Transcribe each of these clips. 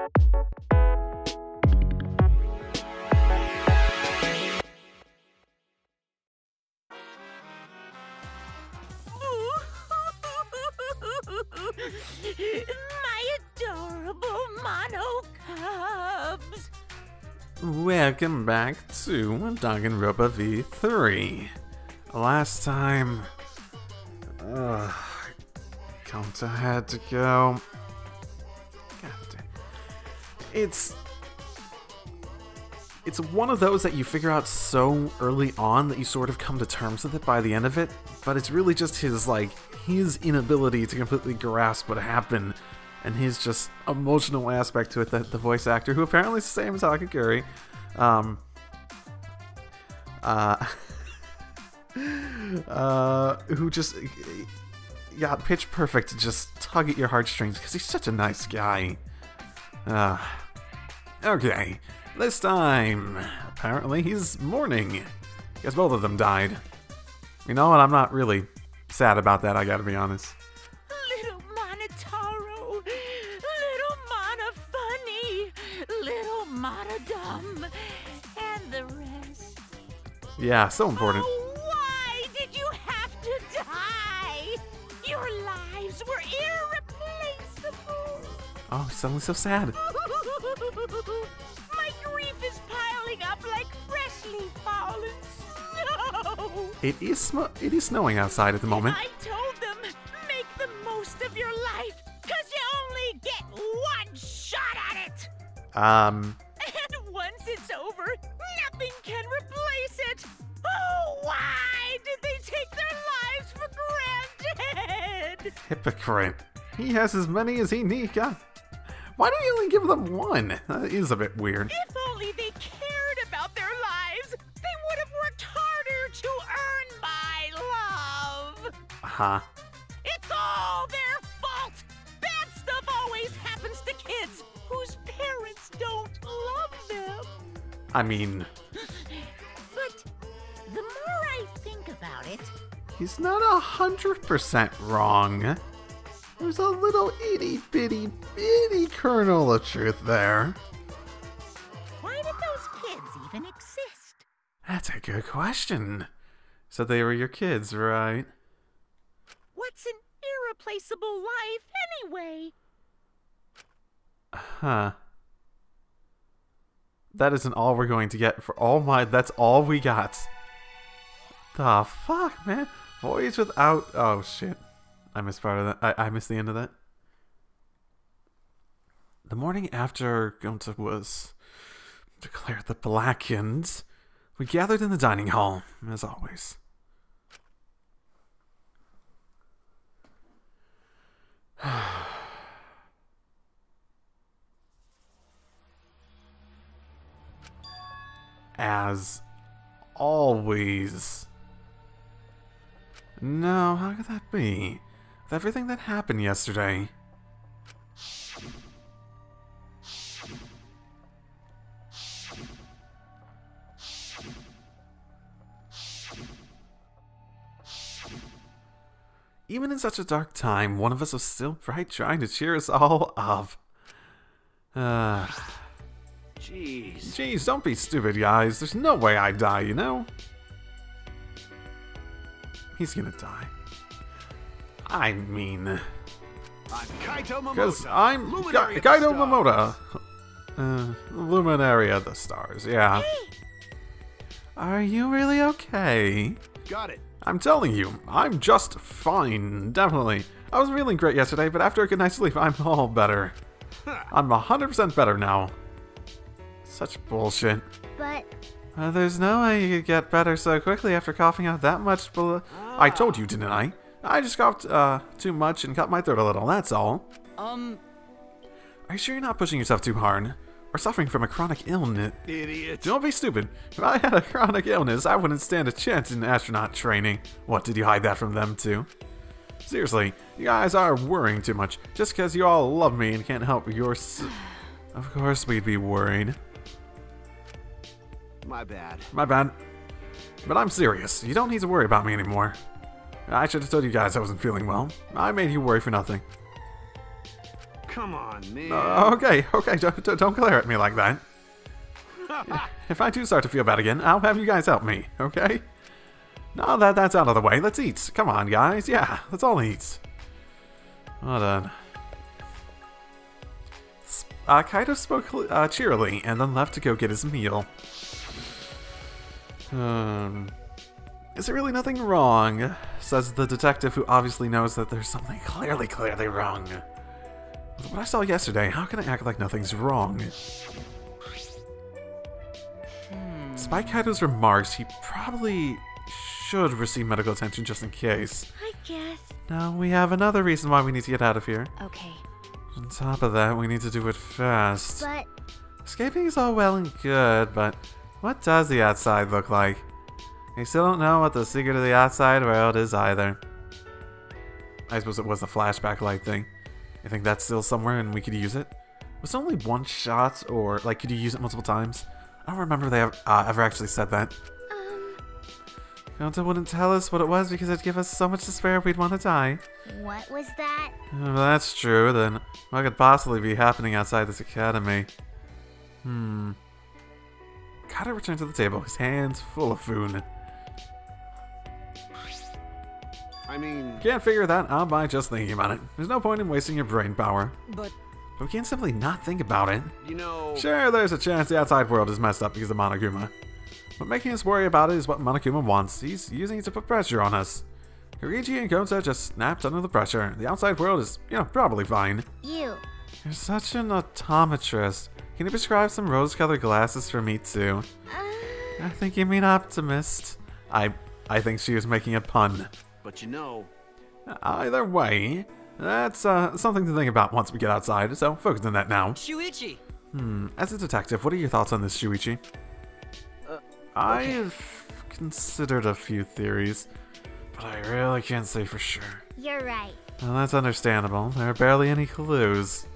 My adorable mono cubs. Welcome back to Danganronpa V3. Last time, uh, Gonta had to go. It's it's one of those that you figure out so early on that you sort of come to terms with it by the end of it, but it's really just his like his inability to completely grasp what happened and his just emotional aspect to it that the voice actor, who apparently is the same as Hakaguri, um, uh, uh, who just got pitch perfect to just tug at your heartstrings because he's such a nice guy. Uh, okay, this time, apparently he's mourning because both of them died. You know what? I'm not really sad about that, I gotta be honest. Little Monotaro. Little Mana Funny. Little Mana Dumb. And the rest. Yeah, so important. Oh, Oh, suddenly so sad. My grief is piling up like freshly fallen snow. It is sm- it is snowing outside at the moment. I told them, make the most of your life, cause you only get one shot at it. Um, And once it's over, nothing can replace it. Oh, why did they take their lives for granted? hypocrite. He has as many as he need. Why do you only give them one? That is a bit weird. If only they cared about their lives, they would have worked harder to earn my love. Huh. It's all their fault. Bad stuff always happens to kids whose parents don't love them. I mean, But the more I think about it, he's not a hundred percent wrong. There's a little itty bitty bitty kernel of truth there. why did those kids even exist? That's a good question. So they were your kids, right? What's an irreplaceable life anyway? Huh. That isn't all we're going to get for all my. That's all we got. The fuck, man? Voice without. Oh shit. I missed part of that. I, I missed the end of that. The morning after Gonta was declared the Blackened, we gathered in the dining hall, as always. as always. No, how could that be? With everything that happened yesterday. Even in such a dark time, one of us was still bright trying to cheer us all up. Uh, Jeez. Jeez, don't be stupid, guys. There's no way I die, you know? He's gonna die. I mean, I'm Kaito because Momota. I'm Luminary Ga- of the Uh, Luminary of the Stars, yeah. Are you really okay? Got it. I'm telling you, I'm just fine, definitely. I was feeling great yesterday, but after a good night's sleep, I'm all better. I'm 100% better now. Such bullshit. But Uh, there's no way you could get better so quickly after coughing out that much bl- I told you, didn't I? I just coughed uh, too much and cut my throat a little, that's all. Um, Are you sure you're not pushing yourself too hard? Or suffering from a chronic illness? Idiot. Don't be stupid. If I had a chronic illness, I wouldn't stand a chance in astronaut training. What, did you hide that from them too? Seriously, you guys are worrying too much. Just because you all love me and can't help your... S- of course we'd be worried. My bad. My bad. But I'm serious. You don't need to worry about me anymore. I should have told you guys I wasn't feeling well. I made you worry for nothing. Come on, man. Uh, okay, okay, don't, don't don't glare at me like that. if I do start to feel bad again, I'll have you guys help me, okay? Now that that's out of the way, let's eat. Come on, guys. Yeah, let's all eat. Well done. Uh, Kaito spoke uh, cheerily and then left to go get his meal. Um, is there really nothing wrong? Says the detective who obviously knows that there's something clearly, clearly wrong. What I saw yesterday, how can I act like nothing's wrong? Despite Kaito's remarks, he probably should receive medical attention just in case. I guess. Now, we have another reason why we need to get out of here. Okay. On top of that, we need to do it fast. But Escaping is all well and good, but what does the outside look like? I still don't know what the secret of the outside world is either. I suppose it was the flashback light thing. I think that's still somewhere and we could use it. Was it only one shot, or like could you use it multiple times? I don't remember they ever, uh, ever actually said that. um Gonta wouldn't tell us what it was because it'd give us so much to spare we'd want to die. what was that? If that's true, then what could possibly be happening outside this academy? Hmm. Gotta to the table, his hands full of food. I mean, Can't figure that out by just thinking about it. There's no point in wasting your brain power. But But we can't simply not think about it. you know. Sure, there's a chance the outside world is messed up because of Monokuma. But making us worry about it is what Monokuma wants. He's using it to put pressure on us. Koichi and Gonta just snapped under the pressure. The outside world is, you know, probably fine. You. You're such an optometrist. Can you prescribe some rose-colored glasses for me too? Uh, I think you mean optimist. I I think she was making a pun. But you know, Either way, that's uh, something to think about once we get outside, so focus on that now. Shuichi, Hmm, as a detective, what are your thoughts on this, Shuichi? Uh, I've considered a few theories, but I really can't say for sure. you're right. Well, that's understandable. There are barely any clues.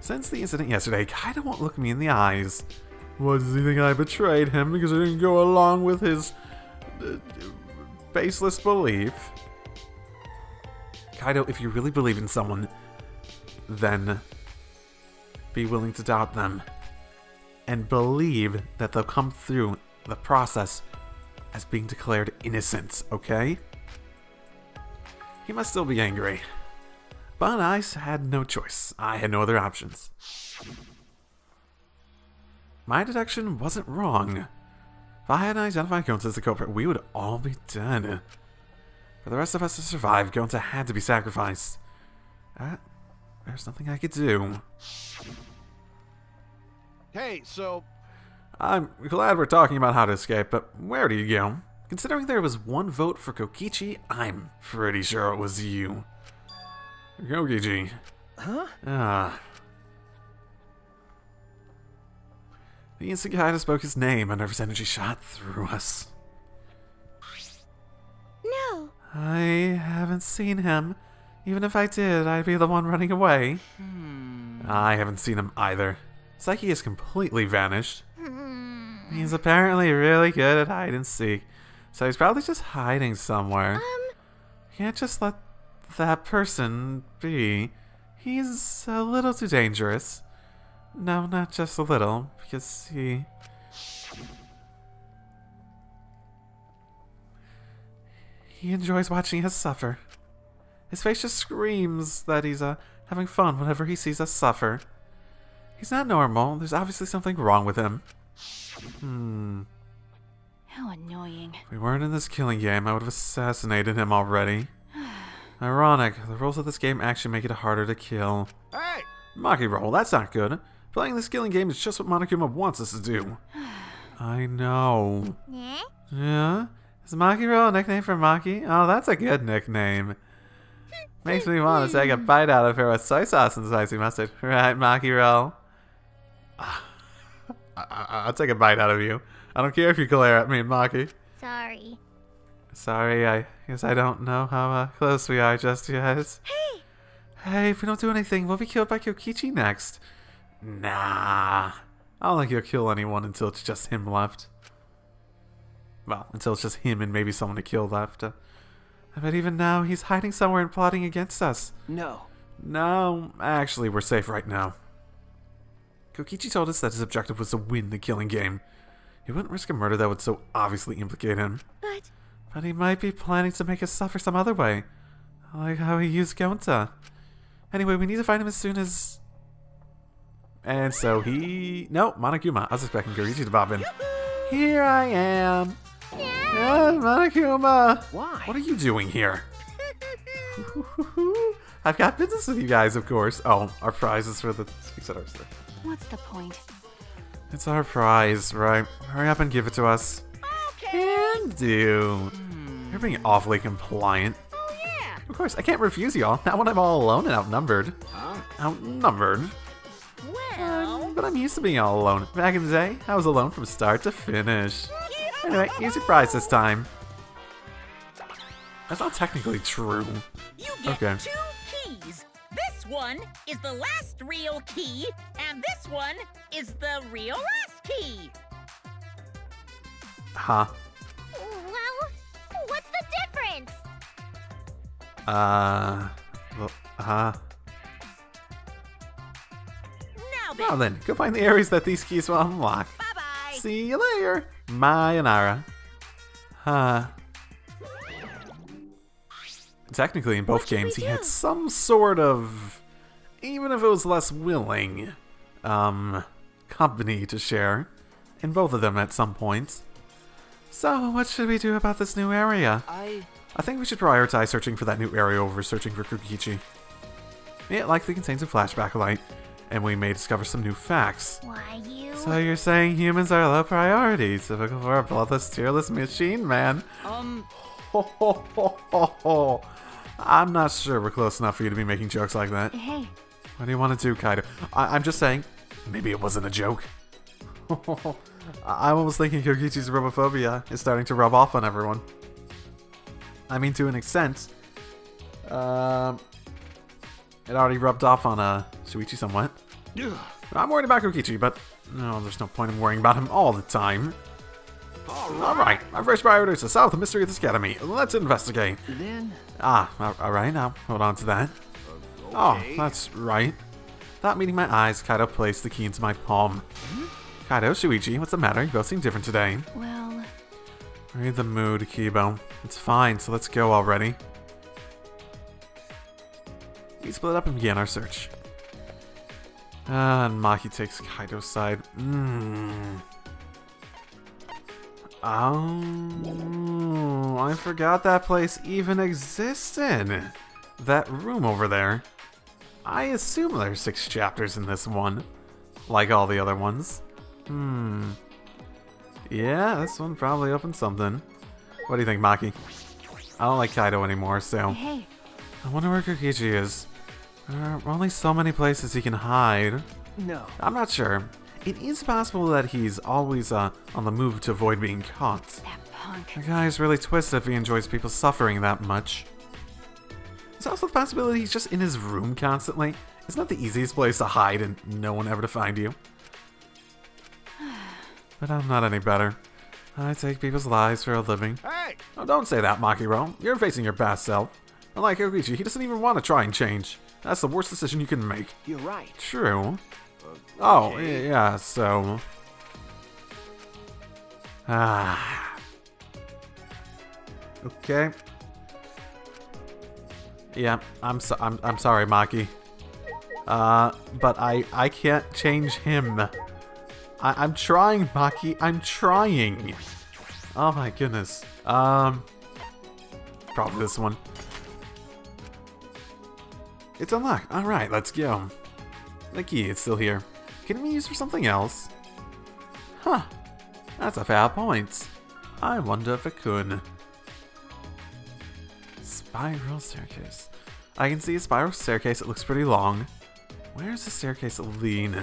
Since the incident yesterday, Kaito won't look me in the eyes. Does he think I betrayed him because I didn't go along with his uh, baseless belief? Kaido, if you really believe in someone, then be willing to doubt them and believe that they'll come through the process as being declared innocent, okay? He must still be angry. But I had no choice. I had no other options. My deduction wasn't wrong. If I hadn't identified Gonta as the culprit, we would all be dead. For the rest of us to survive, Gonta had to be sacrificed. Uh, there's nothing I could do. hey, so I'm glad we're talking about how to escape, but where do you go? Considering there was one vote for Kokichi, I'm pretty sure it was you. Kokichi. huh? Ah. The instant Kaida spoke his name, a nervous energy shot through us. No. I haven't seen him. Even if I did, I'd be the one running away. I haven't seen him either. Psyche has completely vanished. Hmm. He's apparently really good at hide and seek, so he's probably just hiding somewhere. Um, Can't just let that person be. He's a little too dangerous. No, not just a little, because he. He enjoys watching us suffer. His face just screams that he's uh, having fun whenever he sees us suffer. He's not normal. There's obviously something wrong with him. Hmm. how annoying. If we weren't in this killing game, I would have assassinated him already. Ironic, the rules of this game actually make it harder to kill. hey, Maki roll, that's not good. Playing this killing game is just what Monokuma wants us to do. I know. Yeah? Yeah? Is Maki roll a nickname for Maki? Oh, that's a good nickname. Makes me want to take a bite out of her with soy sauce and spicy mustard. Right, Maki roll? I- I- I'll take a bite out of you. I don't care if you glare at me, Maki. Sorry. Sorry, I guess I don't know how uh, close we are just yet. Hey! Hey, if we don't do anything, we'll be killed by Kokichi next. Nah. I don't think he'll kill anyone until it's just him left. Well, until it's just him and maybe someone to kill left. Uh, I bet even now he's hiding somewhere and plotting against us. No. No, actually, we're safe right now. Kokichi told us that his objective was to win the killing game. He wouldn't risk a murder that would so obviously implicate him. But But he might be planning to make us suffer some other way. Like how he used Gonta. Anyway, we need to find him as soon as... And so he... No, Monokuma. I was expecting Kokichi to pop in. Here I am. Yeah, Monokuma. Why? What are you doing here? I've got business with you guys, of course. Oh, our prize is for the etc. what's the point? It's our prize, right? Hurry up and give it to us. Can do. Hmm. You're being awfully compliant. Oh, yeah. Of course, I can't refuse y'all. Not when I'm all alone and outnumbered. Huh? Outnumbered. Well, But I'm used to being all alone. Back in the day, I was alone from start to finish. Anyway, easy prize this time. That's not technically true. you get Okay. two keys. This one is the last real key, and this one is the real last key. Huh. Well, what's the difference? Uh. Well, huh. Now then, then, go find the areas that these keys will unlock. bye-bye. See you later, Mayanara. Huh. Technically, in both What should we games, he had some sort of, even if it was less willing, um, company to share. In both of them at some point. So, what should we do about this new area? I. I think we should prioritize searching for that new area over searching for Kokichi. It likely contains a flashback light, and we may discover some new facts. Why you? So you're saying humans are low priority, typical for a bloodless, tearless machine, man? Um. Ho, ho, ho, ho, ho. I'm not sure we're close enough for you to be making jokes like that. Hey, What do you want to do, Kaido? I- I'm just saying, maybe it wasn't a joke. I- I'm almost thinking Kokichi's robophobia is starting to rub off on everyone. I mean, to an extent. Um, it already rubbed off on uh, Shuichi somewhat. Ugh. I'm worried about Kokichi, but no, there's no point in worrying about him all the time. All right. Alright, our first priority is to solve the mystery of this academy. Let's investigate. Then. Ah, alright, now hold on to that. Okay. Oh, that's right. Without meeting my eyes, Kaido placed the key into my palm. Kaido, Shuichi, what's the matter? You both seem different today. well, Read the mood, Kibo. It's fine, so let's go already. We split up and began our search. Ah, and Maki takes Kaido's side. Mmm. Oh, I forgot that place even existed. That room over there. I assume there's six chapters in this one, like all the other ones. Hmm. Yeah, this one probably opened something. What do you think, Maki? I don't like Kaido anymore, so hey, I wonder where Kokichi is. There are only so many places he can hide. No. I'm not sure. It is possible that he's always uh, on the move to avoid being caught. that punk. The guy's really twisted if he enjoys people suffering that much. There's also the possibility he's just in his room constantly. Isn't that the easiest place to hide and no one ever to find you? But I'm not any better. I take people's lives for a living. Hey. Oh, don't say that, Makiro. You're facing your past self. Unlike Kokichi, he doesn't even want to try and change. That's the worst decision you can make. You're right. True. Oh, okay. y- yeah, so... Ah. Okay. Yeah, I'm so I'm I'm sorry, Maki. Uh, but I I can't change him. I, I'm trying, Maki. I'm trying. Oh my goodness. Um, probably this one. It's unlocked. All right, let's go. The key is still here. Can it be used for something else? Huh. That's a fair point. I wonder if it could. Spiral staircase. I can see a spiral staircase. It looks pretty long. Where's the staircase lead?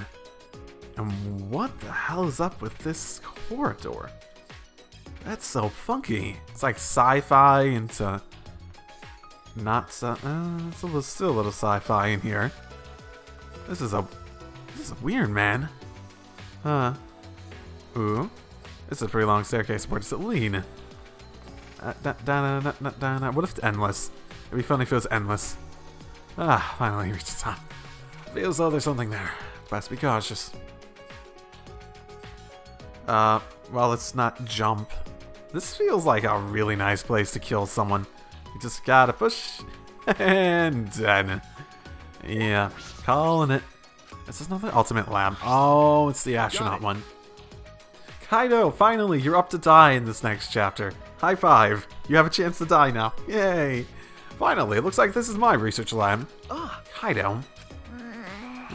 And what the hell is up with this corridor? That's so funky. It's like sci-fi into not so. Uh, it's a little, still a little sci-fi in here. This is a this is weird, man. Huh. Ooh. This is a pretty long staircase. Where does it lead? Uh, da, da, da, da, da, da. What if it's endless? It'd be if it was endless. Ah, finally reached the top. Feels though there's something there. Best be cautious. Uh, well, let's not jump. This feels like a really nice place to kill someone. You just gotta push and dead. Yeah, calling it. This is not the ultimate lab. Oh, it's the astronaut one. Kaido, finally, you're up to die in this next chapter. High five. You have a chance to die now. Yay. Finally, it looks like this is my research lab. Ah, Kaido.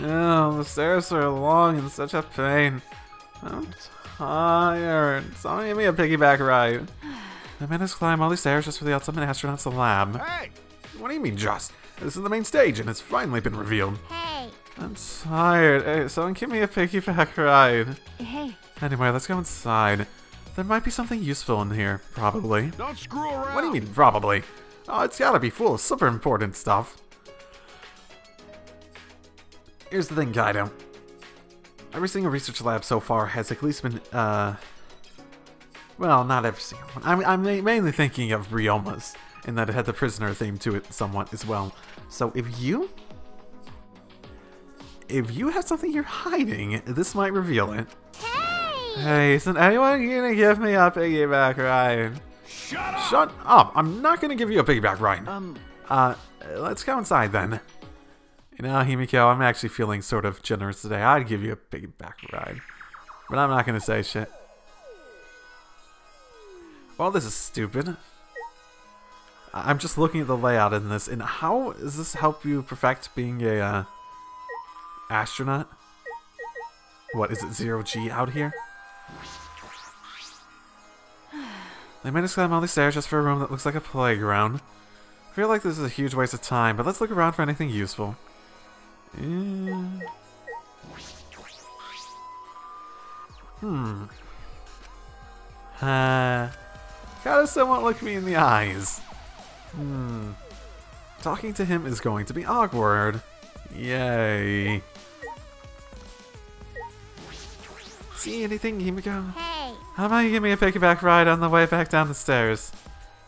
Oh, the stairs are long and such a pain. I'm tired. Someone give me a piggyback ride. I managed to climb all these stairs just for the ultimate astronaut's lab. hey! What do you mean just? This is the main stage and it's finally been revealed. Hey, I'm tired. Hey, someone give me a piggyback ride. hey, Anyway, let's go inside. There might be something useful in here, probably. Don't screw around! What do you mean, probably? Oh, it's gotta be full of super important stuff. Here's the thing, Kaido. Every single research lab so far has at least been, uh... Well, not every single one. I'm, I'm mainly thinking of Ryoma's, in that it had the prisoner theme to it somewhat as well. So if you... If you have something you're hiding, this might reveal it. hey! Hey, isn't anyone gonna give me a piggyback ride? Shut up! Shut up! I'm not gonna give you a piggyback ride. Um, Uh, let's go inside then. You know, Himiko, I'm actually feeling sort of generous today. I'd give you a piggyback ride. But I'm not gonna say shit. Well, this is stupid. I'm just looking at the layout in this, and how does this help you perfect being a, uh, astronaut? What, is it zero G out here? They managed to climb all these stairs just for a room that looks like a playground. I feel like this is a huge waste of time, but let's look around for anything useful. Mm. Hmm. Uh, gotta someone look me in the eyes. Hmm. Talking to him is going to be awkward. Yay. See anything, Himiko? Hey, How about you give me a piggyback ride on the way back down the stairs?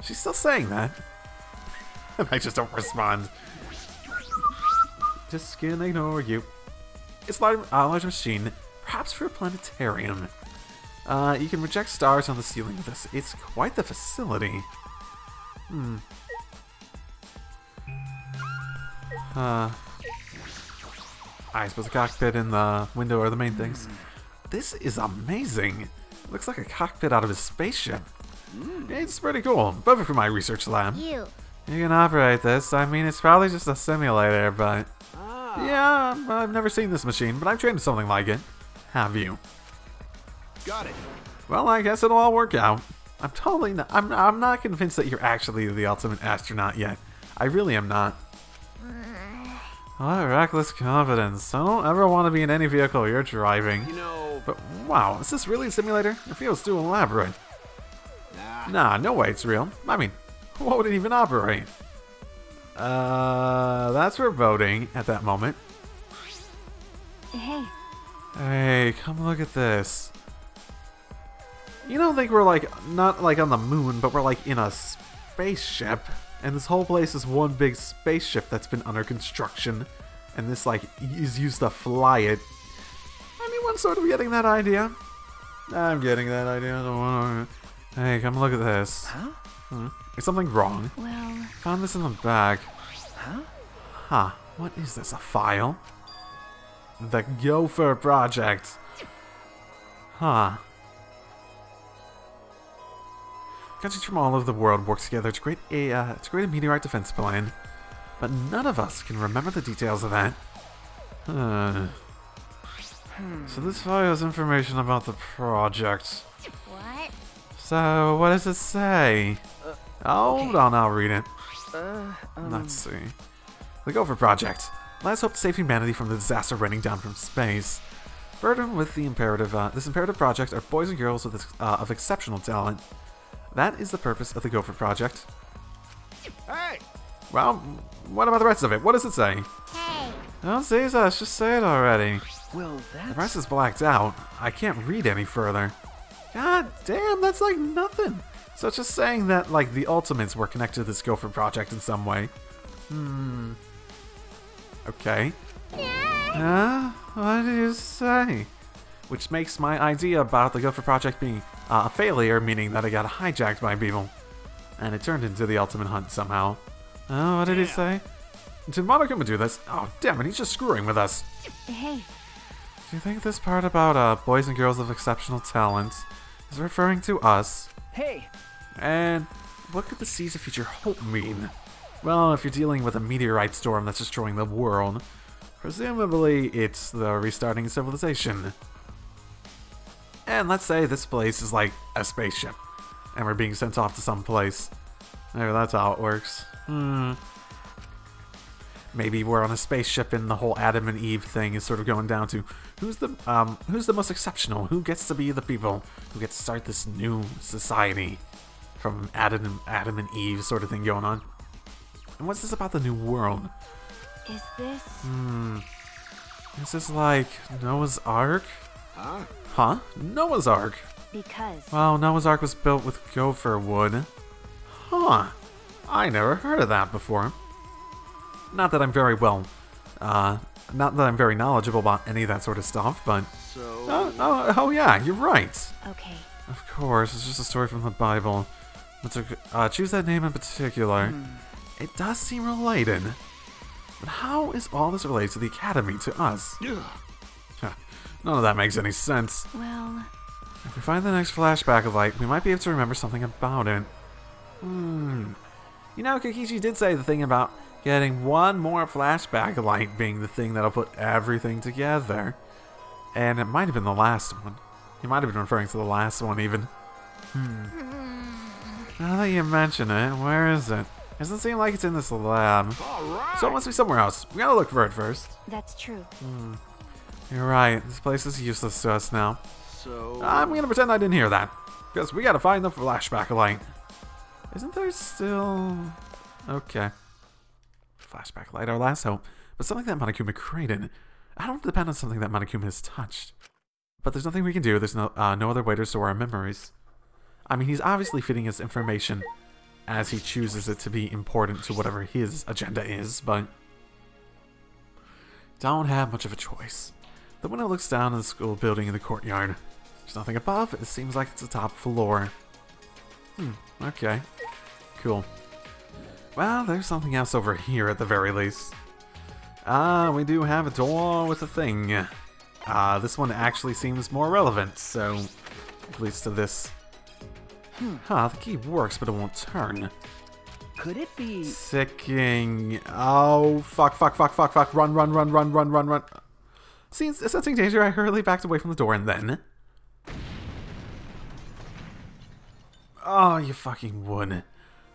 She's still saying that. and I just don't respond. Just gonna ignore you. It's like a large machine, perhaps for a planetarium. Uh, you can reject stars on the ceiling with this. It's quite the facility. Hmm. Uh, I suppose the cockpit and the window are the main things. This is amazing. Looks like a cockpit out of a spaceship. It's pretty cool. Perfect for my research lab. you. You can operate this. I mean, it's probably just a simulator, but ah, yeah, I've never seen this machine, but I've trained something like it. Have you? Got it. Well, I guess it'll all work out. I'm totally not. I'm. I'm not convinced that you're actually the ultimate astronaut yet. I really am not. What reckless confidence. I don't ever want to be in any vehicle you're driving. You know, But wow, is this really a simulator? It feels too elaborate. nah. Nah, no way it's real. I mean, what would it even operate? Uh, that's for voting at that moment. Hey, Hey, come look at this. You don't think we're like, not like on the moon, but we're like in a spaceship. And this whole place is one big spaceship that's been under construction. And this like is used to fly it. Anyone sort of getting that idea? I'm getting that idea. Don't. Hey, come look at this. Huh? Hmm. Is something wrong? well, Found this in the bag. Huh? Huh. What is this? A file? The Gopher Project. Huh. Countries from all over the world work together to create a uh, to create a meteorite defense plan, but none of us can remember the details of that. Huh. So this file has information about the project. what? So what does it say? Hold on, I'll read it. Uh, um, Let's see. The Gopher Project. Let's hope to save humanity from the disaster raining down from space. Burdened with the imperative, uh, this imperative project are boys and girls with, uh, of exceptional talent. That is the purpose of the Gopher Project. Hey! Well, what about the rest of it? What does it say? Hey, Don't say that, just say it already. Well, The rest is blacked out. I can't read any further. God damn, that's like nothing. So it's just saying that, like, the Ultimates were connected to this Gopher project in some way. Hmm. Okay. Huh? What did you say? Which makes my idea about the Gopher project being uh, a failure, meaning that I got hijacked by people. And it turned into the Ultimate Hunt somehow. Oh, what did he say? Did Monokuma do this? Oh, damn it, he's just screwing with us. Hey, Do you think this part about uh, boys and girls of exceptional talent is referring to us? Hey, And what could the season feature hope mean? Well, if you're dealing with a meteorite storm that's destroying the world, presumably it's the restarting civilization. And let's say this place is like a spaceship, and we're being sent off to some place. Maybe that's how it works. Hmm. Maybe we're on a spaceship and the whole Adam and Eve thing is sort of going down to who's the um who's the most exceptional? Who gets to be the people who get to start this new society? From Adam and Adam and Eve sort of thing going on. And what's this about the new world? is this? Hmm. Is this like Noah's Ark? Huh? Huh? Noah's Ark. Because Well, Noah's Ark was built with gopher wood. Huh. I never heard of that before. Not that I'm very well, uh, not that I'm very knowledgeable about any of that sort of stuff, but. So. Oh, oh, oh yeah, you're right. okay, Of course, it's just a story from the Bible. But to uh, choose that name in particular, it does seem related. But how is all this related to the Academy, to us? Ugh. Huh, None of that makes any sense. well, If we find the next flashback of light, we might be able to remember something about it. Hmm. You know, Kokichi did say the thing about getting one more flashback of light being the thing that'll put everything together. And it might have been the last one. He might have been referring to the last one, even. Hmm. Now that you mention it, where is it? Doesn't seem like it's in this lab. All right. So it must be somewhere else. We gotta look for it first. that's true. You're right. This place is useless to us now. so. I'm gonna pretend I didn't hear that. Because we gotta find the flashback light. Isn't there still. Okay. Flashback light, our last hope. But something that Monokuma created. I don't depend on something that Monokuma has touched. But there's nothing we can do. There's no, uh, no other way to store our memories. I mean, he's obviously feeding us information as he chooses it to be important to whatever his agenda is, but. Don't have much of a choice. The window looks down on the school building in the courtyard. There's nothing above. It seems like it's the top floor. Hmm, okay. Cool. Well, there's something else over here at the very least. Ah, we do have a door with a thing. Ah, this one actually seems more relevant, so at least to this. Hmm. Huh, the key works, but it won't turn. Could it be? Sicking. Oh, fuck, fuck, fuck, fuck, fuck. Run, run, run, run, run, run, run. See, sensing danger, I hurriedly backed away from the door and then. Oh, you fucking would.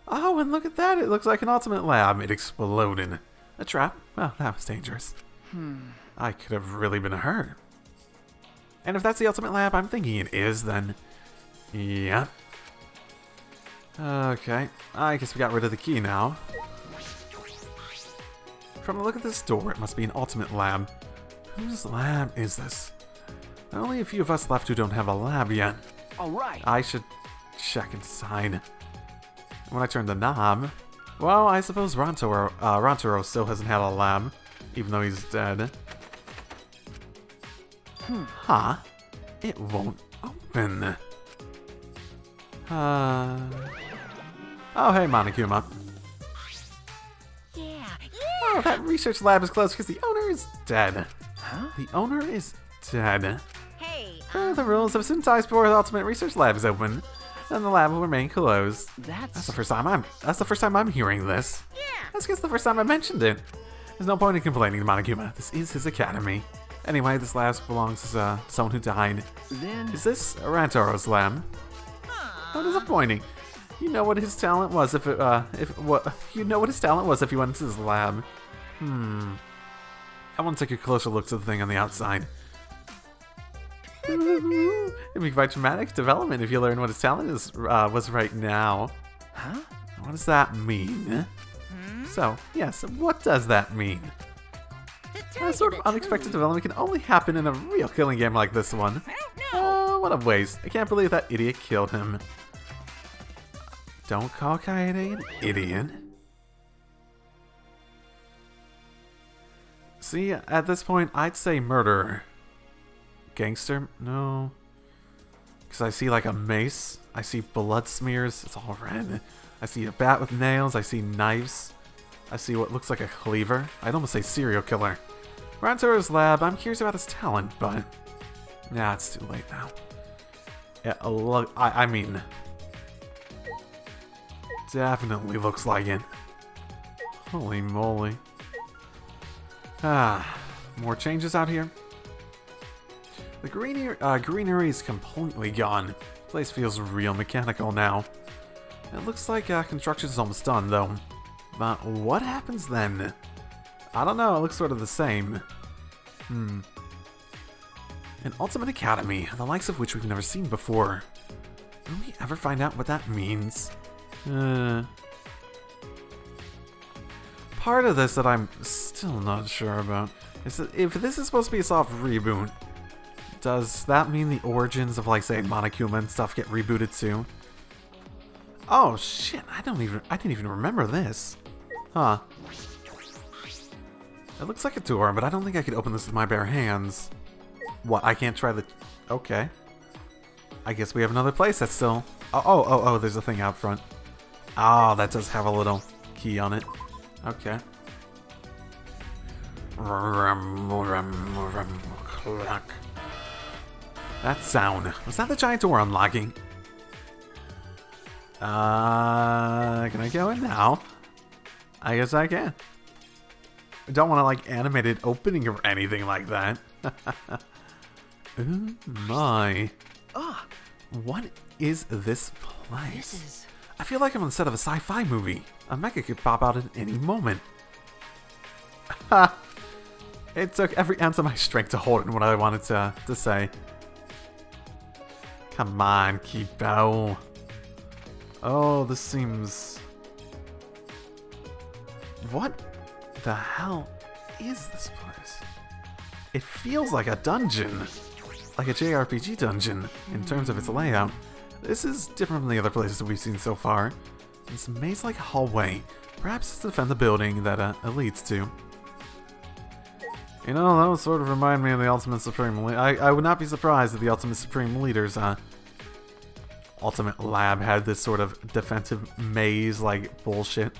Oh, and look at that. It looks like an ultimate lab. It exploded. A trap? Well, that was dangerous. Hmm. I could have really been hurt. And if that's the ultimate lab I'm thinking it is, then. Yeah. Okay. I guess we got rid of the key now. From the look of this door, it must be an ultimate lab. Whose lab is this? Only a few of us left who don't have a lab yet. All right. I should check inside. When I turn the knob, well, I suppose Rantaro, uh, Rantaro still hasn't had a lab, even though he's dead. Huh? It won't open. Uh. Oh, hey, Monokuma. Yeah, yeah. Oh, that research lab is closed because the owner is dead. Huh? The owner is dead. Hey, Per the rules of Sentai Sport Ultimate Research Lab is open, and the lab will remain closed. That's That's. the first time I'm. That's the first time I'm hearing this. yeah. That's just the first time I mentioned it. There's no point in complaining to Monokuma. This is his academy. Anyway, this lab belongs to uh, someone who died. Then. Is this Rantaro's lab? How disappointing. You know what his talent was if it, uh, if what you know what his talent was if he went into his lab. Hmm. I want to take a closer look to the thing on the outside. It'd be quite dramatic development if you learn what his talent is uh, was right now. Huh? What does that mean? So, yes, what does that mean? That sort of unexpected truth, development can only happen in a real killing game like this one. I don't know. Oh, what a waste. I can't believe that idiot killed him. Don't call Kaede an idiot. See, at this point, I'd say murderer. Gangster? No. Because I see like a mace. I see blood smears. It's all red. I see a bat with nails. I see knives. I see what looks like a cleaver. I'd almost say serial killer. We're on Toru's lab. I'm curious about his talent, but... Nah, it's too late now. Yeah, look, I, I mean... Definitely looks like it. Holy moly. Ah, more changes out here. The greenery, uh, greenery is completely gone. place feels real mechanical now. It looks like uh, construction is almost done, though. But what happens then? I don't know, it looks sort of the same. Hmm. An Ultimate Academy, the likes of which we've never seen before. Will we ever find out what that means? Uh, part of this that I'm still not sure about is that if this is supposed to be a soft reboot, does that mean the origins of like say Monokuma and stuff get rebooted too? Oh shit, I don't even I didn't even remember this. Huh. It looks like a door, but I don't think I could open this with my bare hands. What, I can't try the... Okay. I guess we have another place that's still... Oh, oh, oh, oh, there's a thing out front. Oh, that does have a little key on it. Okay. That sound. Was that the giant door unlocking? Uh, can I go in now? I guess I can. I don't want to like animated opening or anything like that. oh my. Ah, What is this place? this is. I feel like I'm on the set of a sci-fi movie. A mecha could pop out at any moment. Ha! it took every ounce of my strength to hold in what I wanted to, to say. Come on, Kibo. Oh, this seems... What the hell is this place? It feels like a dungeon. Like a JRPG dungeon, in terms of its layout. This is different from the other places we've seen so far. It's maze-like hallway. Perhaps it's to defend the building that uh, it leads to. You know, that would sort of remind me of the Ultimate Supreme Le I, I would not be surprised if the Ultimate Supreme Leader's uh, Ultimate Lab had this sort of defensive maze-like bullshit.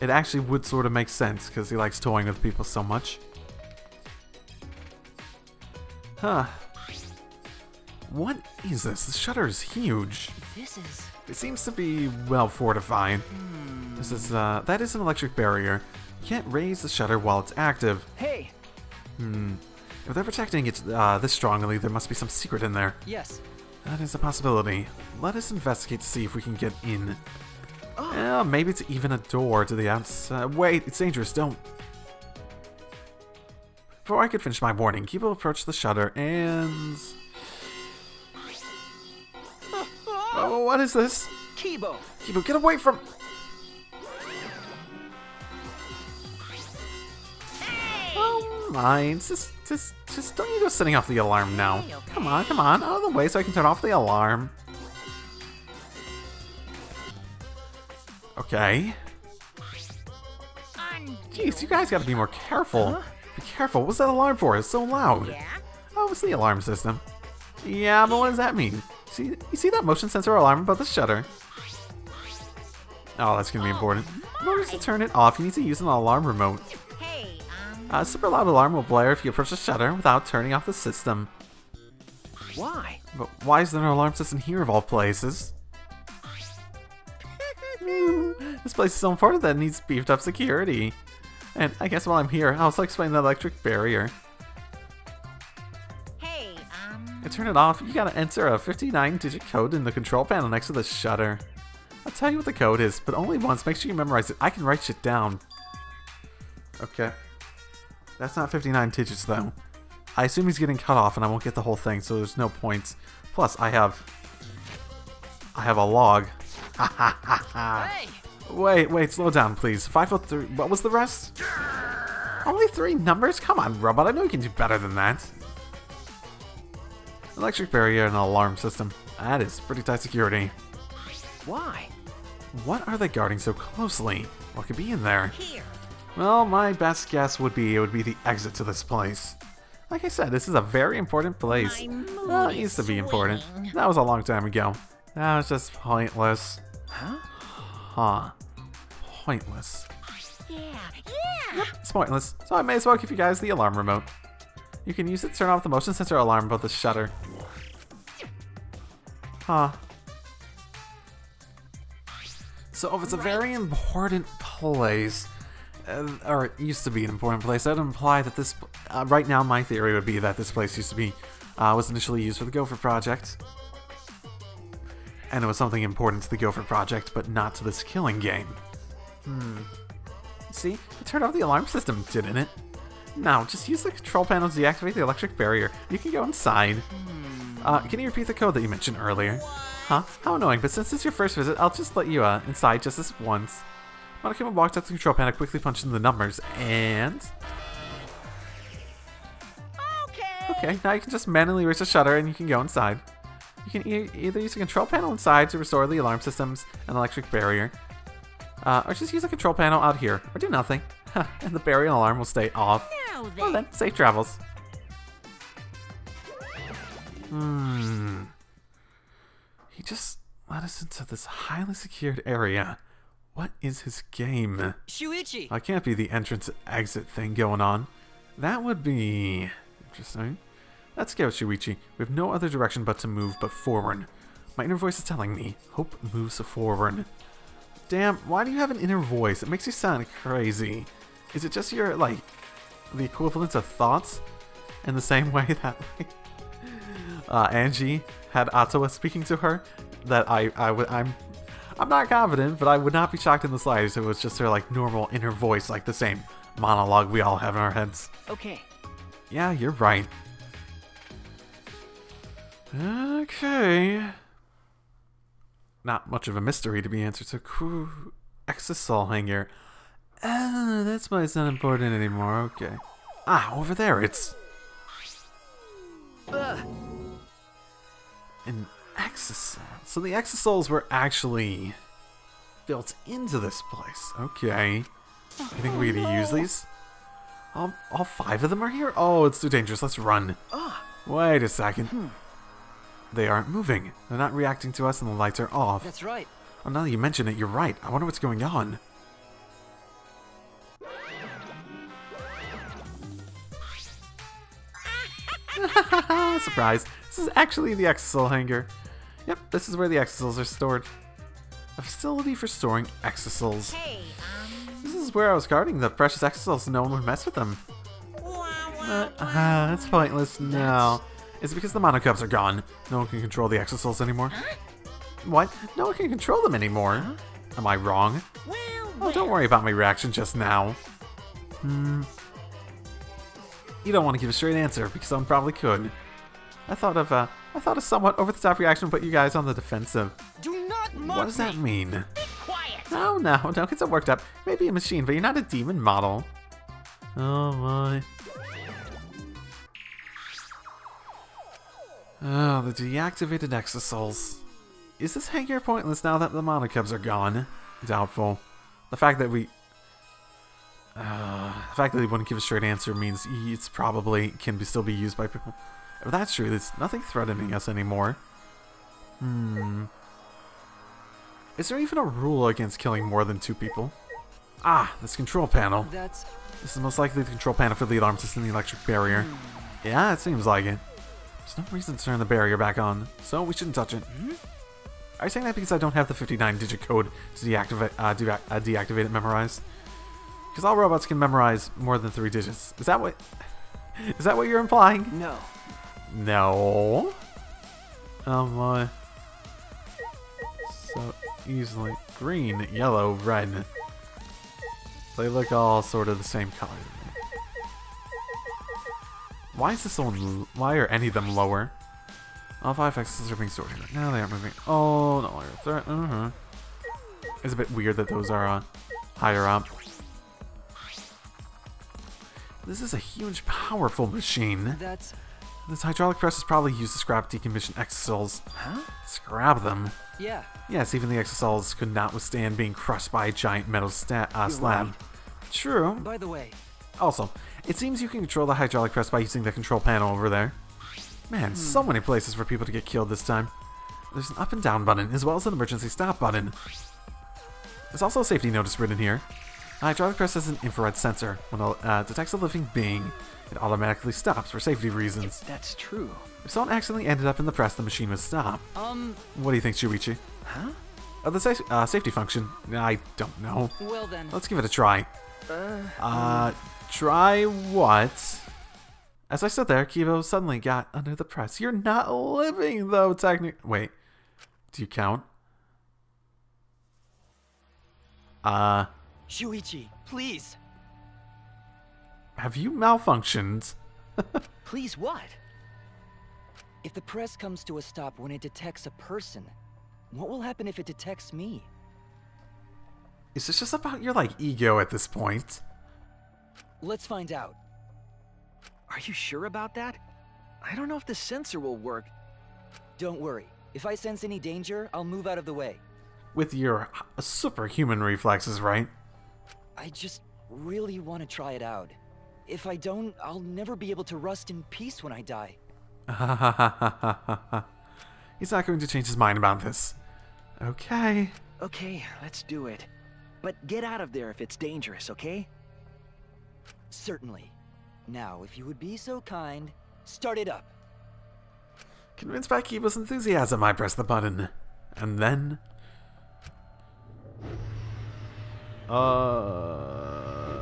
It actually would sort of make sense, because he likes toying with people so much. Huh. What is this? The shutter is huge. This is. It seems to be well fortified. This is, uh, that is an electric barrier. Can't raise the shutter while it's active. Hey. Hmm. If they're protecting it uh, this strongly, there must be some secret in there. Yes. That is a possibility. Let us investigate to see if we can get in. Oh. Eh, maybe it's even a door to the outside. Wait, it's dangerous, don't. Before I could finish my warning, Kibo approached the shutter and... Oh, what is this? Kibo. Kibo, get away from... Just, just, just don't you go setting off the alarm now. Come on, come on, out of the way so I can turn off the alarm. Okay. Jeez, you guys gotta be more careful. Be careful, what's that alarm for? It's so loud. Oh, it's the alarm system. Yeah, but what does that mean? See, you see that motion sensor alarm above the shutter? Oh, that's gonna be important. In order to turn it off, you need to use an alarm remote. A super loud alarm will blare if you approach the shutter without turning off the system. Why? But why is there no alarm system here of all places? This place is so important that it needs beefed up security. And I guess while I'm here, I'll also explain the electric barrier. hey, um, To turn it off, you gotta enter a 59 digit code in the control panel next to the shutter. I'll tell you what the code is, but only once. Make sure you memorize it. I can write shit down. Okay. That's not 59 digits, though. I assume he's getting cut off and I won't get the whole thing, so there's no points. Plus, I have... I have a log. Hey. Wait, wait, slow down, please. 503... What was the rest? Only three numbers? Come on, robot. I know you can do better than that. Electric barrier and an alarm system. That is pretty tight security. Why? What are they guarding so closely? What could be in there? Here. Well, my best guess would be it would be the exit to this place. Like I said, this is a very important place. Well, it used to be important. That was a long time ago. That was just pointless. Huh? Huh. Pointless. Yeah, yeah. It's pointless, so I may as well give you guys the alarm remote. You can use it to turn off the motion sensor alarm above the shutter. Huh. So if it's a very important place, uh, or it used to be an important place, that would imply that this, uh, right now my theory would be that this place used to be, uh, was initially used for the Gofer Project. And it was something important to the Gofer Project, but not to this killing game. Hmm. See, it turned off the alarm system, didn't it? Now, just use the control panel to deactivate the electric barrier. You can go inside. Uh, can you repeat the code that you mentioned earlier? Huh? How annoying, but since it's your first visit, I'll just let you, uh, inside just this once. Monokuma walked up to the control panel, quickly punched in the numbers, and... Okay. Okay, now you can just manually raise the shutter and you can go inside. You can e either use the control panel inside to restore the alarm systems and electric barrier, uh, or just use the control panel out here, or do nothing. and the barrier and alarm will stay off. Now then. Well then, safe travels. Hmm. He just let us into this highly secured area. What is his game? Shuichi! I can't be the entrance exit thing going on. That would be interesting. Let's go, Shuichi. We have no other direction but to move but forward. My inner voice is telling me, hope moves forward. Damn, why do you have an inner voice? It makes you sound crazy. Is it just your, like, the equivalent of thoughts? In the same way that, like, uh, Angie had Atua speaking to her? That I, I would, I'm I'm not confident, but I would not be shocked in the slightest if it was just her like normal inner voice, like the same monologue we all have in our heads. Okay. Yeah, you're right. Okay. Not much of a mystery to be answered. So, crew Exisal hanger. Ah, that's why it's not important anymore. Okay. Ah, over there, it's Ugh. an Exisal. So the exisals were actually built into this place. Okay. You think we could use these? All, all five of them are here? Oh, it's too dangerous. Let's run. Ah. Wait a second. They aren't moving. They're not reacting to us and the lights are off. That's right. Oh, now that you mention it, you're right. I wonder what's going on. Surprise. This is actually the Exisal hangar. Yep, this is where the Exisals are stored. A facility for storing Exisals. Hey, um. This is where I was guarding the precious Exisols so no one would mess with them. Uh, ah, that's pointless. No. It's because the Monokubs are gone. No one can control the Exisals anymore. What? No one can control them anymore. Am I wrong? well, Oh, don't worry about my reaction just now. Hmm. You don't want to give a straight answer because someone probably could. I thought of uh, I thought a somewhat over-the-top reaction put you guys on the defensive. Do not mock What does that me. mean? Be quiet. No, no, don't get so worked up. Maybe a machine, but you're not a demon model. Oh my. Oh, the deactivated Exisals. Is this hangar pointless now that the Monokubs are gone? Doubtful. The fact that we... Uh, the fact that they wouldn't give a straight answer means it's probably can be, still be used by people. If that's true, there's nothing threatening us anymore. Hmm. Is there even a rule against killing more than two people? Ah, this control panel. That's This is most likely the control panel for the alarm system and the electric barrier. Yeah, it seems like it. There's no reason to turn the barrier back on, so we shouldn't touch it. Are you saying that because I don't have the 59 digit code to deactivate, uh, de- uh, deactivate it memorized? Because all robots can memorize more than three digits. Is that what? Is that what you're implying? no. No. Oh my. So easily. Green, yellow, red. They look all sort of the same color. Why is this one? Why are any of them lower? All five X's are being stored here. Now they aren't moving. Oh no! they're- Uh-huh. It's a bit weird that those are uh, higher up. This is a huge, powerful machine. That's This hydraulic press is probably used to scrap decommissioned exisals. Huh? Scrap them? Yeah. Yes, even the exisals could not withstand being crushed by a giant metal sta- uh, slab. True. By the way, Also, it seems you can control the hydraulic press by using the control panel over there. Man, so many places for people to get killed this time. There's an up and down button, as well as an emergency stop button. There's also a safety notice written here. The hydraulic press has an infrared sensor. When it uh, detects a living being, it automatically stops for safety reasons. that's true. If someone accidentally ended up in the press, the machine would stop. Um, What do you think, Shuichi? huh? Uh, the sa- uh, safety function? I don't know. Well then. Let's give it a try. Uh, Uh, try what? As I stood there, Kibo suddenly got under the press. You're not living, though, technically. Wait. Do you count? Uh, Shuichi, please. Have you malfunctioned? Please what? If the press comes to a stop when it detects a person, what will happen if it detects me? Is this just about your, like, ego at this point? Let's find out. Are you sure about that? I don't know if the sensor will work. Don't worry. If I sense any danger, I'll move out of the way. With your superhuman reflexes, right? I just really want to try it out. If I don't, I'll never be able to rust in peace when I die. He's not going to change his mind about this. Okay. Okay, let's do it. But get out of there if it's dangerous, okay? Certainly. Now, if you would be so kind, start it up. Convinced by Kibo's enthusiasm, I press the button. And then. Uh.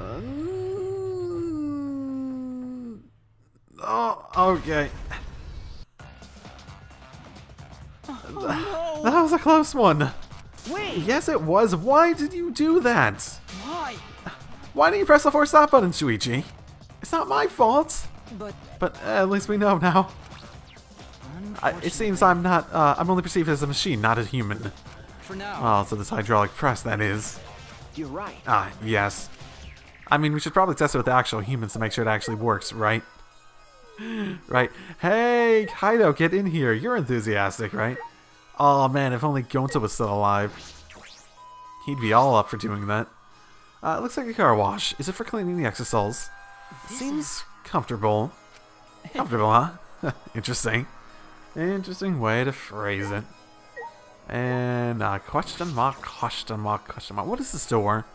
Oh, okay. Oh, no. That was a close one. Wait! Yes, it was. Why did you do that? Why? Why didn't you press the force stop button, Shuichi? It's not my fault. But But uh, at least we know now. I, it seems I'm not. Uh, I'm only perceived as a machine, not a human. for now, Well, so this hydraulic press, that is. You're right. Ah, yes. I mean, we should probably test it with the actual humans to make sure it actually works, right? right. Hey, Kaito, get in here. You're enthusiastic, right? Oh man, if only Gonta was still alive. He'd be all up for doing that. Uh, it looks like a car wash. Is it for cleaning the exisals? Seems comfortable. Comfortable, huh? Interesting. Interesting way to phrase it. And uh, question mark, question mark, question mark. What is this door?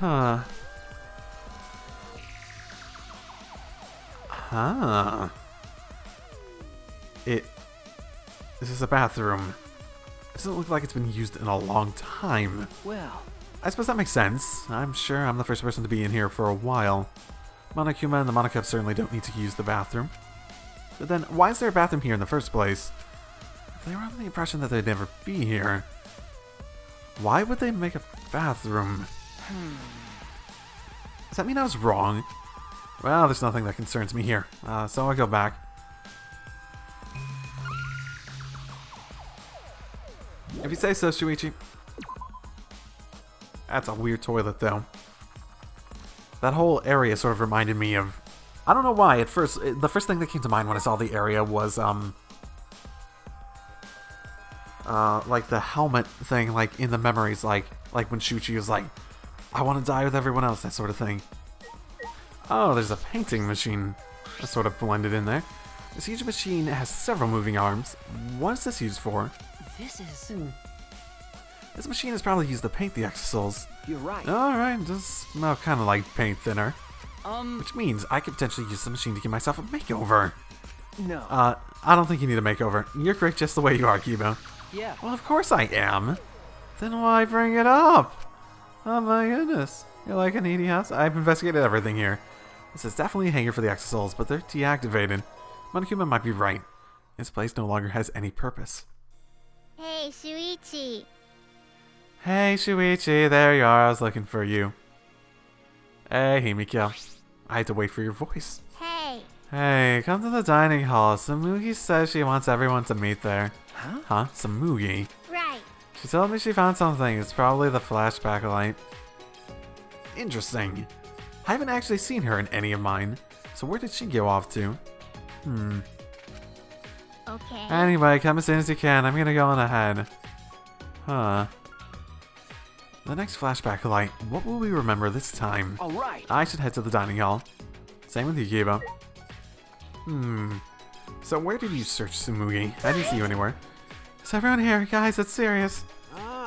Huh. Huh. It. This is a bathroom. It doesn't look like it's been used in a long time. Well, I suppose that makes sense. I'm sure I'm the first person to be in here for a while. Monokuma and the Monocup certainly don't need to use the bathroom. But then, why is there a bathroom here in the first place? If they were under the impression that they'd never be here, why would they make a bathroom? Hmm. Does that mean I was wrong? Well, there's nothing that concerns me here, uh, so I go back. If you say so, Shuichi. That's a weird toilet, though. That whole area sort of reminded me of. I don't know why. At first, the first thing that came to mind when I saw the area was um. Uh, like the helmet thing, like in the memories, like like when Shuichi was like, "I want to die with everyone else," that sort of thing. Oh, there's a painting machine, sort of blended in there. This huge machine has several moving arms. What is this used for? this is. This machine is probably used to paint the exisals. you're right. Alright, does smell kind of like paint thinner. Um, Which means I could potentially use the machine to give myself a makeover. No. Uh, I don't think you need a makeover. You're great just the way you are, Kibo. yeah. Well, of course I am. Then why bring it up? Oh my goodness. You're like an needy house. I've investigated everything here. This is definitely a hangar for the exisals, but they're deactivated. Monokuma might be right. This place no longer has any purpose. Hey, Shuichi. Hey, Shuichi, there you are. I was looking for you. Hey, Himiko. I had to wait for your voice. Hey. Hey, come to the dining hall. Tsumugi says she wants everyone to meet there. Huh? Huh? Tsumugi? Right. She told me she found something. It's probably the flashback light. Interesting. I haven't actually seen her in any of mine. So where did she go off to? Hmm. Okay. Anyway, come as soon as you can. I'm gonna go on ahead. Huh. The next flashback light. What will we remember this time? All right. I should head to the dining hall. Same with you, Kibo. Hmm. So where did you search Tsumugi? I didn't see you anywhere. Is everyone here? Guys, it's serious.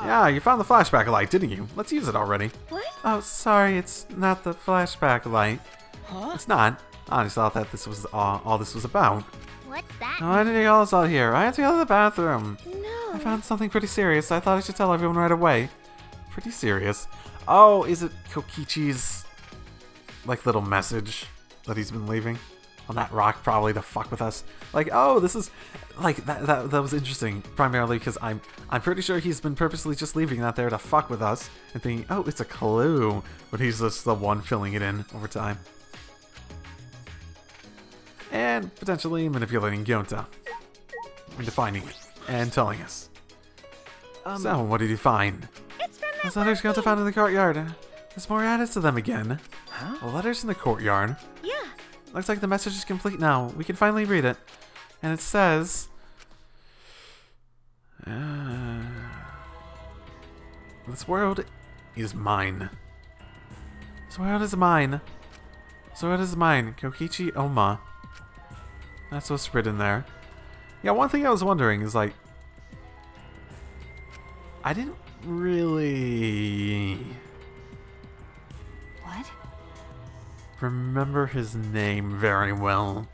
Yeah, you found the flashback light, didn't you? Let's use it already. What? Oh, sorry, it's not the flashback light. Huh? It's not. I just thought that this was all, all this was about. What's that? Why did you all us all here? I had to go to the bathroom. No. I found something pretty serious. I thought I should tell everyone right away. Pretty serious. Oh, is it Kokichi's like little message that he's been leaving on that rock, probably to fuck with us? Like, oh, this is like that. That, that was interesting, primarily because I'm I'm pretty sure he's been purposely just leaving that there to fuck with us and thinking, oh, it's a clue, but he's just the one filling it in over time. And potentially manipulating Gonta into finding it and telling us. Um, So, what did you find? It's from Those letters Gonta found in the courtyard. There's more added to them again. Huh? Letters in the courtyard. Yeah. Looks like the message is complete now. We can finally read it. And it says. Uh, this world is mine. This world is mine. This world is mine. Kokichi Oma. That's what's written there. Yeah, one thing I was wondering is like. I didn't really remember his name very well.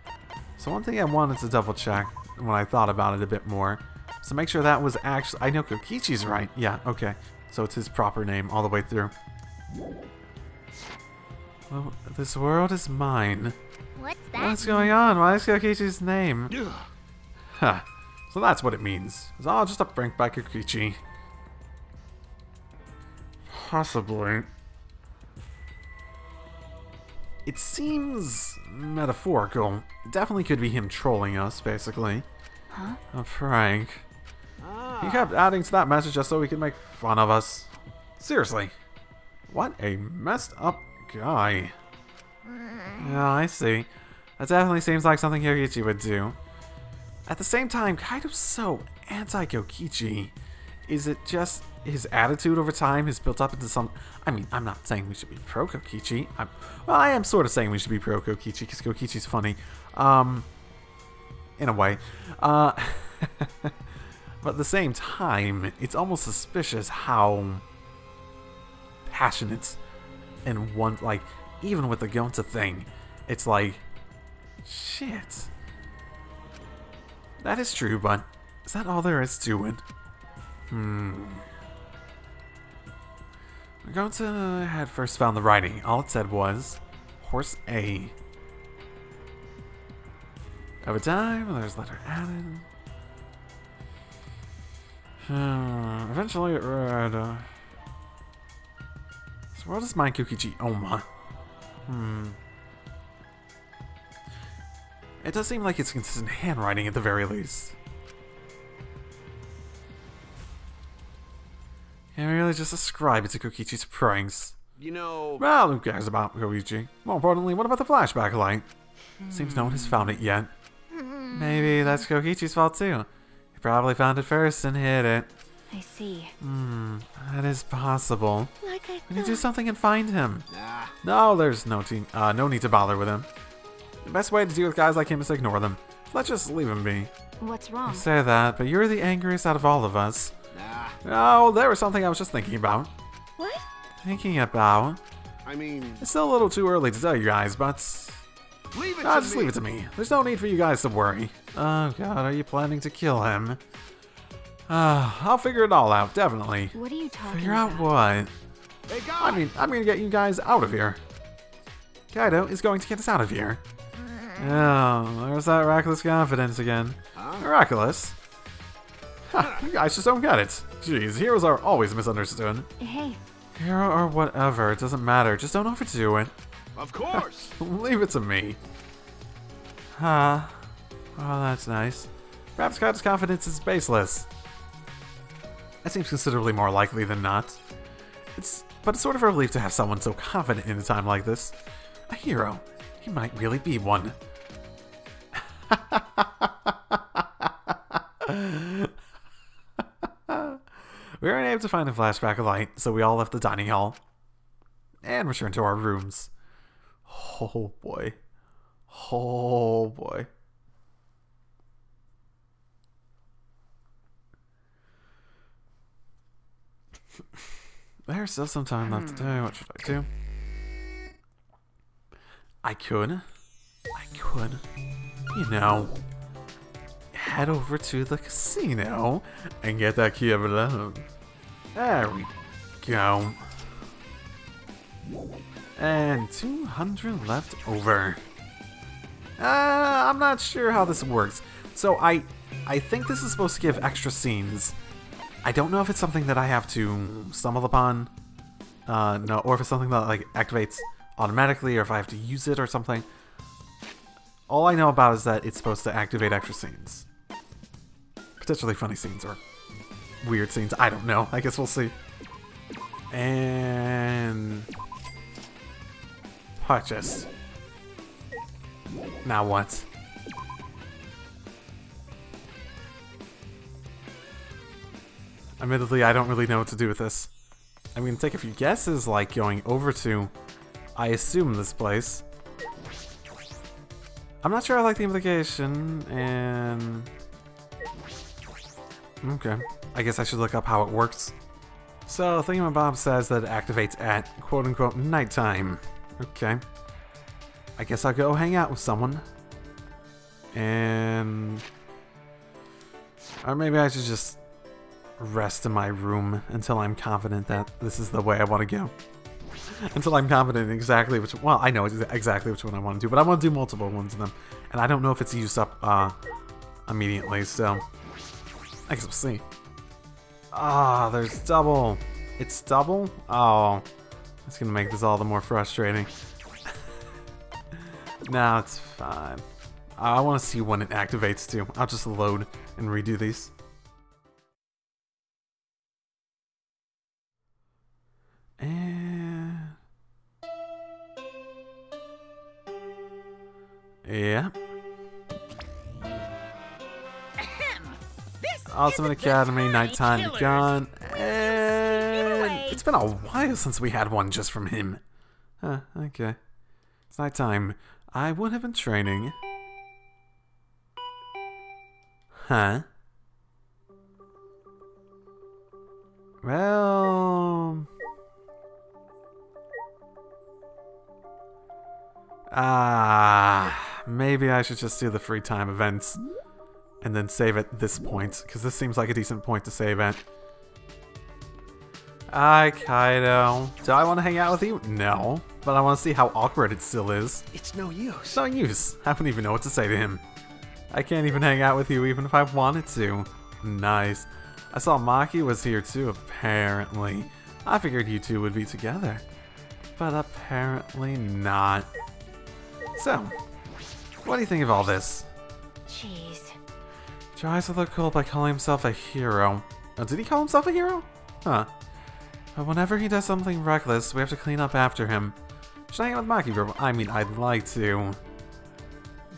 So one thing I wanted to double check when I thought about it a bit more. So make sure that was actually I know Kokichi's right. Yeah, okay. So it's his proper name all the way through. Well, this world is mine. What's that? What's going on? Why is Kokichi's name? Huh. So that's what it means. It's all just a prank by Kokichi. Possibly. It seems metaphorical. Definitely could be him trolling us, basically. Huh? A prank. Ah. He kept adding to that message just so he could make fun of us. Seriously. What a messed up guy. Yeah, I see. That definitely seems like something Kokichi would do. At the same time, Kaito's so anti-Kokichi. Is it just his attitude over time has built up into some... I mean, I'm not saying we should be pro-Kokichi. I'm, well, I am sort of saying we should be pro-Kokichi because Kokichi's funny. Um, in a way. Uh, but at the same time, it's almost suspicious how passionate and one like even with the Gonta thing, it's like shit. That is true, but is that all there is to it? Hmm. Gonta had first found the writing. All it said was horse A. Over time, there's letter added. Hmm, eventually it read. Uh, so what is my Kokichi Oma? Hmm. It does seem like it's consistent handwriting at the very least. Can we really just ascribe it to Kokichi's pranks? You know. Well, who cares about Kokichi? More importantly, what about the flashback light? Seems no one has found it yet. Maybe that's Kokichi's fault too. He probably found it first and hid it. I see. Hmm, that is possible. Like I We need to do something and find him. Nah. No, there's no te- uh, no need to bother with him. The best way to deal with guys like him is to ignore them. Let's just leave him be. What's I wrong? say that, but you're the angriest out of all of us. Nah. Oh, there was something I was just thinking about. What? Thinking about. I mean, It's still a little too early to tell you guys, but leave it Ah, to just me. leave it to me. There's no need for you guys to worry. Oh god, are you planning to kill him? Ah, I'll figure it all out, definitely. What are you talking Figure about? out what? Hey. I mean, I'm gonna get you guys out of here. Kaito is going to get us out of here. Oh, there's that reckless confidence again. Huh? Miraculous. Ha, you guys just don't get it. Jeez, heroes are always misunderstood. Hey, Hero or whatever, it doesn't matter. Just don't overdo it. Of course. Leave it to me. Huh. Oh, that's nice. Perhaps Kaito's confidence is baseless. That seems considerably more likely than not. It's but it's sort of a relief to have someone so confident in a time like this. A hero. He might really be one. we weren't able to find a flashback of light, so we all left the dining hall and returned to our rooms. Oh boy. Oh boy. There's still some time left to do. Hmm. What should I do? I could. I could. You know. Head over to the casino and get that key of love. There we go. And 200 left over. Uh, I'm not sure how this works. So I I think this is supposed to give extra scenes. I don't know if it's something that I have to stumble upon. Uh, no, or if it's something that like activates automatically, or if I have to use it or something. All I know about is that it's supposed to activate extra scenes. Potentially funny scenes or weird scenes. I don't know. I guess we'll see. And purchase. Now what? Admittedly, I don't really know what to do with this. I'm gonna take a few guesses, like going over to, I assume, this place. I'm not sure I like the implication, and... Okay. I guess I should look up how it works. So, Thingamabob says that it activates at quote-unquote nighttime. Okay. I guess I'll go hang out with someone. And... Or maybe I should just rest in my room until I'm confident that this is the way I want to go. until I'm confident exactly which well, I know exactly which one I want to do, but I want to do multiple ones of them. And I don't know if it's used up uh, immediately, so I guess we'll see. Ah, there's double. It's double? Oh, that's gonna make this all the more frustrating. no, it's fine. I want to see when it activates too. I'll just load and redo these. And yeah. This Ultimate isn't the Academy, time nighttime begun, and it's been a while since we had one just from him. Huh, okay. It's nighttime. I would have been training. Huh? Well... Ah, maybe I should just do the free time events and then save at this point, because this seems like a decent point to save at. Hi, Kaito. Do I want to hang out with you? No, but I want to see how awkward it still is. It's no use. It's no use. I don't even know what to say to him. I can't even hang out with you even if I wanted to. Nice. I saw Maki was here too, apparently. I figured you two would be together. But apparently not. So, what do you think of all this? Jeez. Tries to look cool by calling himself a hero. Oh, did he call himself a hero? Huh. But whenever he does something reckless, we have to clean up after him. Should I hang out with Maki for I mean, I'd like to.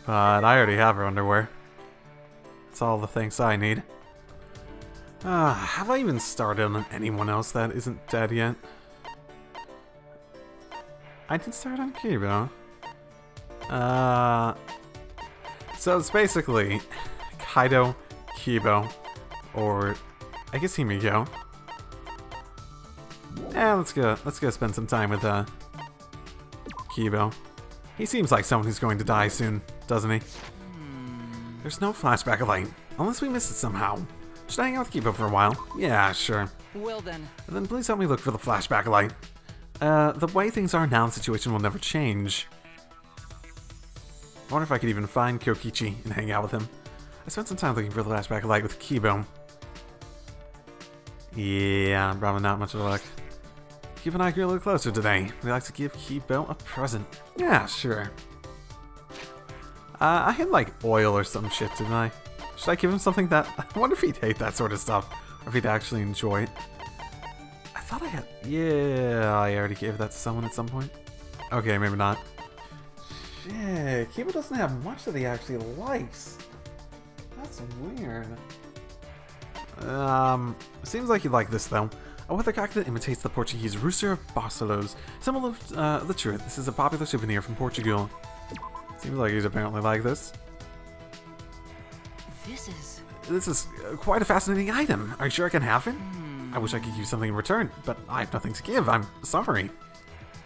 But I already have her underwear. That's all the things I need. Ah, have I even started on anyone else that isn't dead yet? I did start on Kibo. Uh, so it's basically Kaito, Kibo, or I guess Himiko. Yeah, let's go. Let's go spend some time with uh Kibo. He seems like someone who's going to die soon, doesn't he? There's no flashback of light, unless we miss it somehow. Should I hang out with Kibo for a while? Yeah, sure. Well then, then please help me look for the flashback light. Uh, the way things are now, the situation will never change. I wonder if I could even find Kokichi and hang out with him. I spent some time looking for the flashback of light with Kibo. Yeah, probably not much of a luck. Keep an eye a little closer today. We like to give Kibo a present. Yeah, sure. Uh, I had like oil or some shit, didn't I? Should I give him something that... I wonder if he'd hate that sort of stuff, or if he'd actually enjoy it. I thought thought I had. Yeah, I already gave that to someone at some point. Okay, maybe not. Shit, Kibo doesn't have much that he actually likes. That's weird. Um, seems like you like this though. A weathercock that imitates the Portuguese rooster of Barcelos, symbol of uh, the truth. This is a popular souvenir from Portugal. Seems like he's apparently like this. This is. This is uh, quite a fascinating item. Are you sure I can have it? I wish I could use something in return, but I have nothing to give. I'm sorry.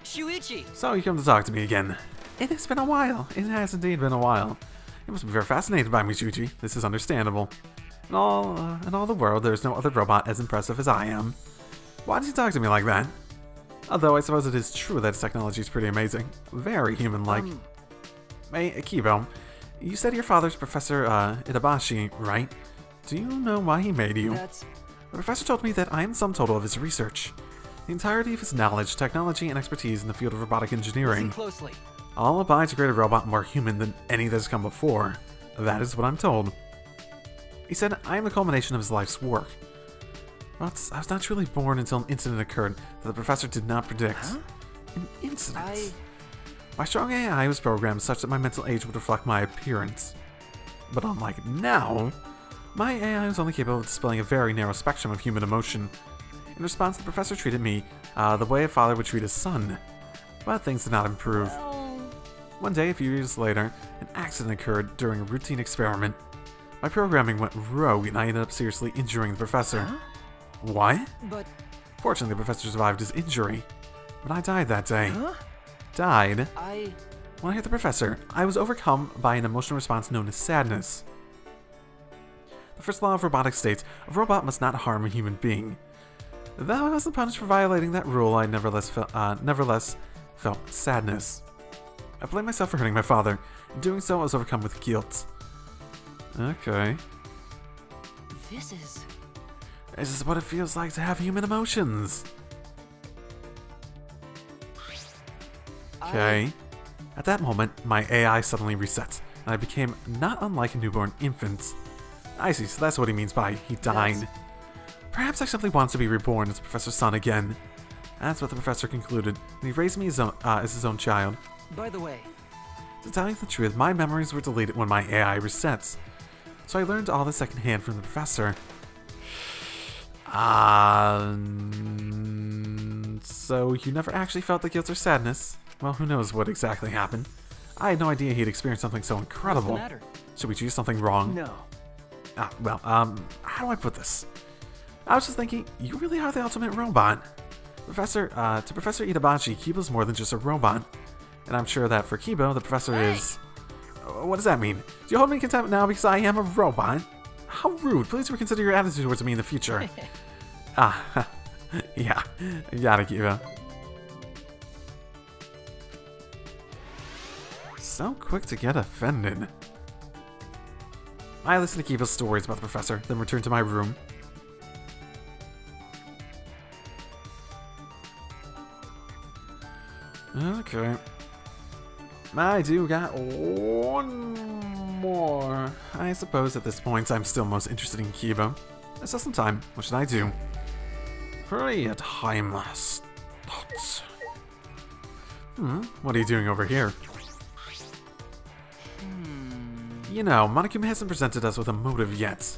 Shuichi! So you come to talk to me again. It has been a while. It has indeed been a while. You must be very fascinated by me, Shuichi. This is understandable. In all, uh, in all the world, there is no other robot as impressive as I am. Why did you talk to me like that? Although I suppose it is true that its technology is pretty amazing. Very human-like. Um, Hey, Kibo, you said your father's Professor uh, Itabashi, right? Do you know why he made you? that's. The professor told me that I am sum total of his research. The entirety of his knowledge, technology, and expertise in the field of robotic Listen engineering. closely. All applied to create a robot more human than any that has come before. That is what I'm told. He said I am the culmination of his life's work. But I was not truly born until an incident occurred that the professor did not predict. Huh? An incident? I. My strong AI was programmed such that my mental age would reflect my appearance. But unlike now, my AI was only capable of displaying a very narrow spectrum of human emotion. In response, the professor treated me uh, the way a father would treat his son. But things did not improve. One day, a few years later, an accident occurred during a routine experiment. My programming went rogue and I ended up seriously injuring the professor. Huh? What? But. Fortunately, the professor survived his injury. But I died that day. Huh? Died? I. When I hit the professor, I was overcome by an emotional response known as sadness. The first law of robotics states a robot must not harm a human being. Though I wasn't punished for violating that rule, I nevertheless, fe- uh, nevertheless felt sadness. I blame myself for hurting my father. In doing so, I was overcome with guilt. Okay. This is. This is what it feels like to have human emotions. Okay. At that moment, my AI suddenly reset, and I became not unlike a newborn infant. I see, so that's what he means by he died. Yes. Perhaps I simply want to be reborn as Professor Sun again. That's what the professor concluded, and he raised me as, own, uh, as his own child. By the way, To tell you the truth, my memories were deleted when my AI resets. So I learned all this secondhand from the professor. Um, so you never actually felt the guilt or sadness? Well, who knows what exactly happened. I had no idea he'd experienced something so incredible. Should we choose something wrong? No. Ah, well, um, how do I put this? I was just thinking, you really are the ultimate robot. Professor, uh, to Professor Itabashi, Kibo's more than just a robot. And I'm sure that for Kibo, the professor is... Uh, What does that mean? Do you hold me in contempt now because I am a robot? How rude. Please reconsider your attitude towards me in the future. ah, yeah. It, Kibo. So quick to get offended. I listened to Kibo's stories about the professor, then returned to my room. Okay. I do got one more. I suppose at this point I'm still most interested in Kibo. I still some time. What should I do? Free a timeless thoughts. Hmm, what are you doing over here? Hmm. You know, Monokuma hasn't presented us with a motive yet.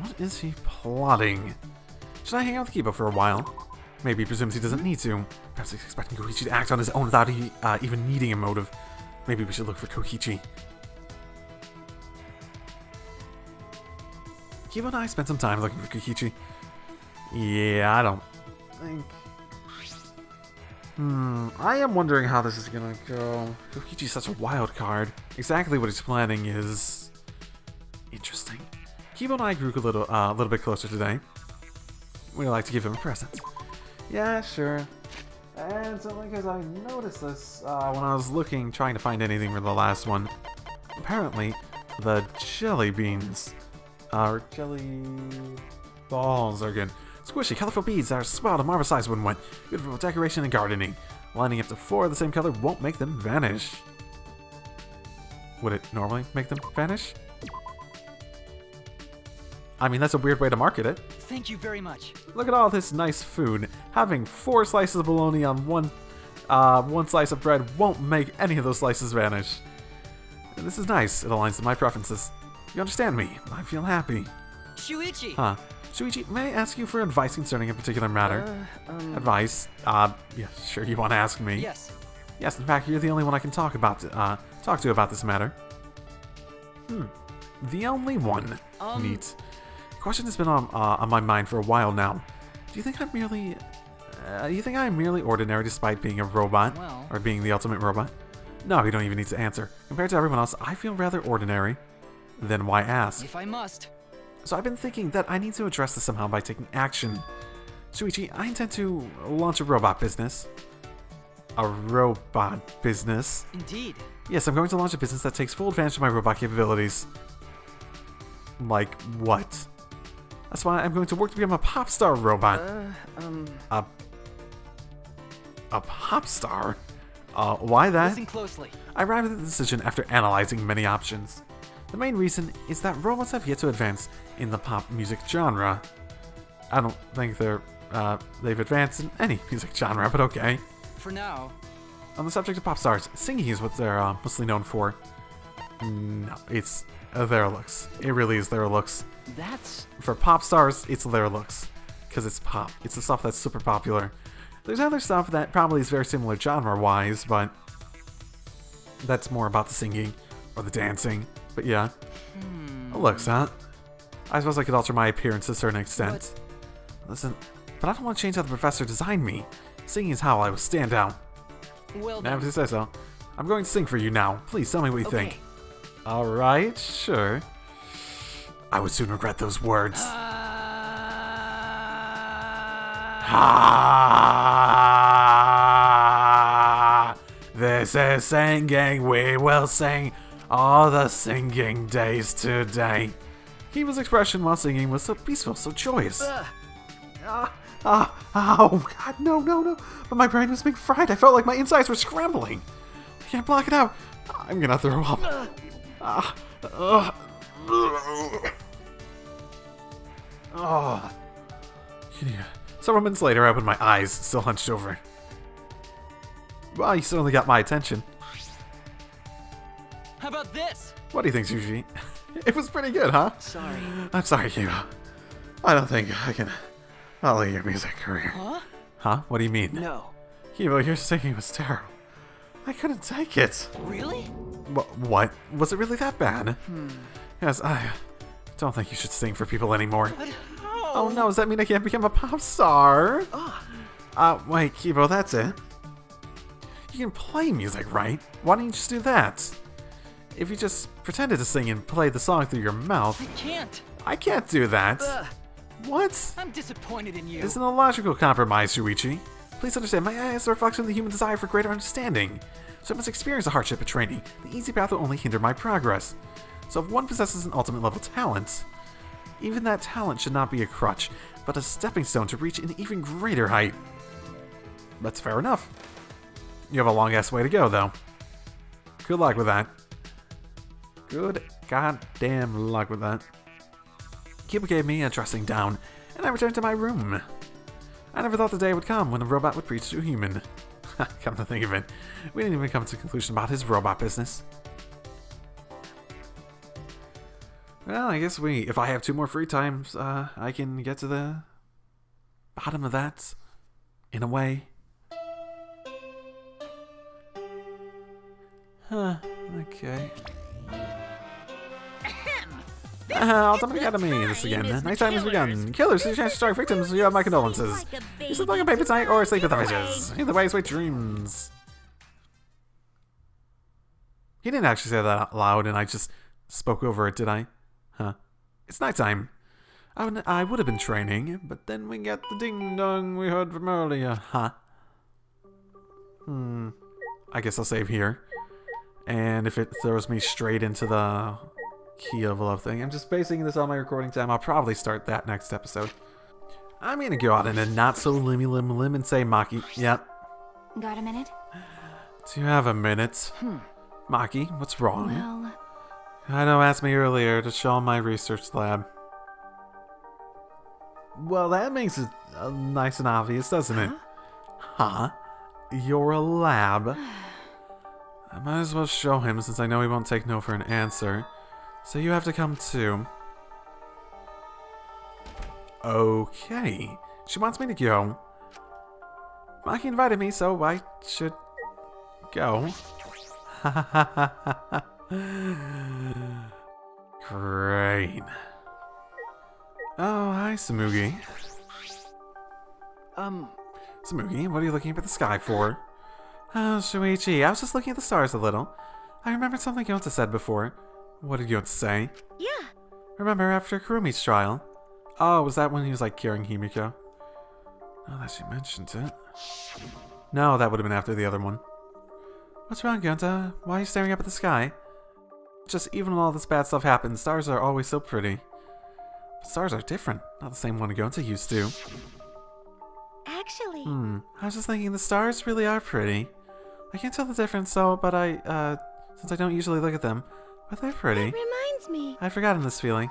What is he plotting? Should I hang out with Kibo for a while? Maybe he presumes he doesn't need to. Perhaps he's expecting Kokichi to act on his own without he, uh, even needing a motive. Maybe we should look for Kokichi. Kibo and I spent some time looking for Kokichi. Yeah, I don't think... Hmm, I am wondering how this is gonna go. Kokichi's such a wild card. Exactly what he's planning is interesting. Kibo and I grew a little, uh, a little bit closer today. We like to give him a present. Yeah, sure. And only because I noticed this uh, when I was looking, trying to find anything for the last one. Apparently, the jelly beans, or jelly balls are good. Squishy, colorful beads that are small to marvel size when wet. Good for decoration and gardening. Lining up to four of the same color won't make them vanish. Would it normally make them vanish? I mean, that's a weird way to market it. Thank you very much. Look at all this nice food. Having four slices of bologna on one, uh, one slice of bread won't make any of those slices vanish. And this is nice. It aligns with my preferences. You understand me. I feel happy. Shuichi! Huh. Shuichi, may I ask you for advice concerning a particular matter? Uh, um, Advice? Uh, yeah, sure you want to ask me. Yes. Yes, in fact, you're the only one I can talk about, uh, talk to about this matter. Hmm. The only one. Um- Neat. The question has been on, uh, on my mind for a while now. Do you think I'm merely... Uh, you think I'm merely ordinary despite being a robot? Well- Or being the ultimate robot? No, you don't even need to answer. Compared to everyone else, I feel rather ordinary. Then why ask? If I must. So I've been thinking that I need to address this somehow by taking action. Shuichi, I intend to launch a robot business. A robot business? Indeed. Yes, I'm going to launch a business that takes full advantage of my robot capabilities. Like what? That's why I'm going to work to become a pop star robot. uh, um, A a pop star? Uh, why that? Listen closely. I arrived at the decision after analyzing many options. The main reason is that robots have yet to advance in the pop music genre. I don't think they're uh, they've advanced in any music genre, but okay. For now, On the subject of pop stars, singing is what they're uh, mostly known for. No, it's their looks. It really is their looks. that's For pop stars, it's their looks. Because it's pop. It's the stuff that's super popular. There's other stuff that probably is very similar genre wise, but that's more about the singing or the dancing. But yeah. Hmm. Looks, huh? I suppose I could alter my appearance to a certain extent. Listen, but I don't want to change how the professor designed me. Singing is how I will stand out. well Now, if you say so. I'm going to sing for you now. Please tell me what you Okay. think. Alright, sure. I would soon regret those words. Ah, this is singing. We will sing all the singing days today. Kibo's expression while singing was so peaceful, so joyous. Ah, ah, oh, God, no, no, no. But my brain was being fried. I felt like my insides were scrambling. I can't block it out. I'm gonna throw up. Ah. Oh. Yeah. Several minutes later, I opened my eyes, still hunched over. Well, you certainly got my attention. How about this? What do you think, Sushi? It was pretty good, huh? sorry. I'm sorry, Kibo. I don't think I can follow your music career. Huh? Huh? What do you mean? No. Kibo, your singing was terrible. I couldn't take it. Really? Wh- what? Was it really that bad? Yes, I don't think you should sing for people anymore. Oh no, does that mean I can't become a pop star? Ah, Uh, wait, Kibo, that's it. You can play music, right? Why don't you just do that? If you just pretended to sing and play the song through your mouth, I can't. I can't do that. Ugh, What? I'm disappointed in you. It's an illogical compromise, Shuichi. Please understand, my eye is a reflection of the human desire for greater understanding. So I must experience the hardship of training. The easy path will only hinder my progress. So if one possesses an ultimate level talent, even that talent should not be a crutch, but a stepping stone to reach an even greater height. That's fair enough. You have a long ass way to go, though. Good luck with that. Good goddamn luck with that. Kibo gave me a dressing down, and I returned to my room. I never thought the day would come when a robot would preach to a human. come to think of it, we didn't even come to a conclusion about his robot business. Well, I guess we, if I have two more free times, uh, I can get to the bottom of that, in a way. Huh, okay. Uh, Ultimate Academy, this again. Nighttime has begun. Killers, you chance to strike victims, you have my condolences. You sleep like a baby tonight or sleep with the fishes. Either way, sweet dreams. He didn't actually say that out loud, and I just spoke over it, did I? Huh. It's nighttime. I would, I would have been training, but then we get the ding dong we heard from earlier, huh? Hmm. I guess I'll save here. And if it throws me straight into the key of love thing, I'm just basing this on my recording time. I'll probably start that next episode. I'm gonna go out in a not so limmy lim lim and say Maki. Yep. Got a minute? Do you have a minute? Hmm. Maki, what's wrong? Well, I know asked me earlier to show my research lab. Well, that makes it uh, nice and obvious, doesn't it? Huh? You're a lab. I might as well show him since I know he won't take no for an answer. So you have to come too. Okay. She wants me to go. Maki invited me, so I should go. Great. Oh, hi, Tsumugi. Um, Tsumugi, what are you looking up at the sky for? Oh, Shuichi, I was just looking at the stars a little. I remembered something Yota said before. What did Yota say? Yeah. Remember after Kirumi's trial? Oh, was that when he was like curing Himiko? Now that she mentioned it. No, that would have been after the other one. What's wrong, Yota? Why are you staring up at the sky? Just even when all this bad stuff happens, stars are always so pretty. But stars are different, not the same one Yota used to. Actually, Hmm. I was just thinking the stars really are pretty. I can't tell the difference though, but I, uh, since I don't usually look at them, but they're pretty. that reminds me. I'd forgotten this feeling.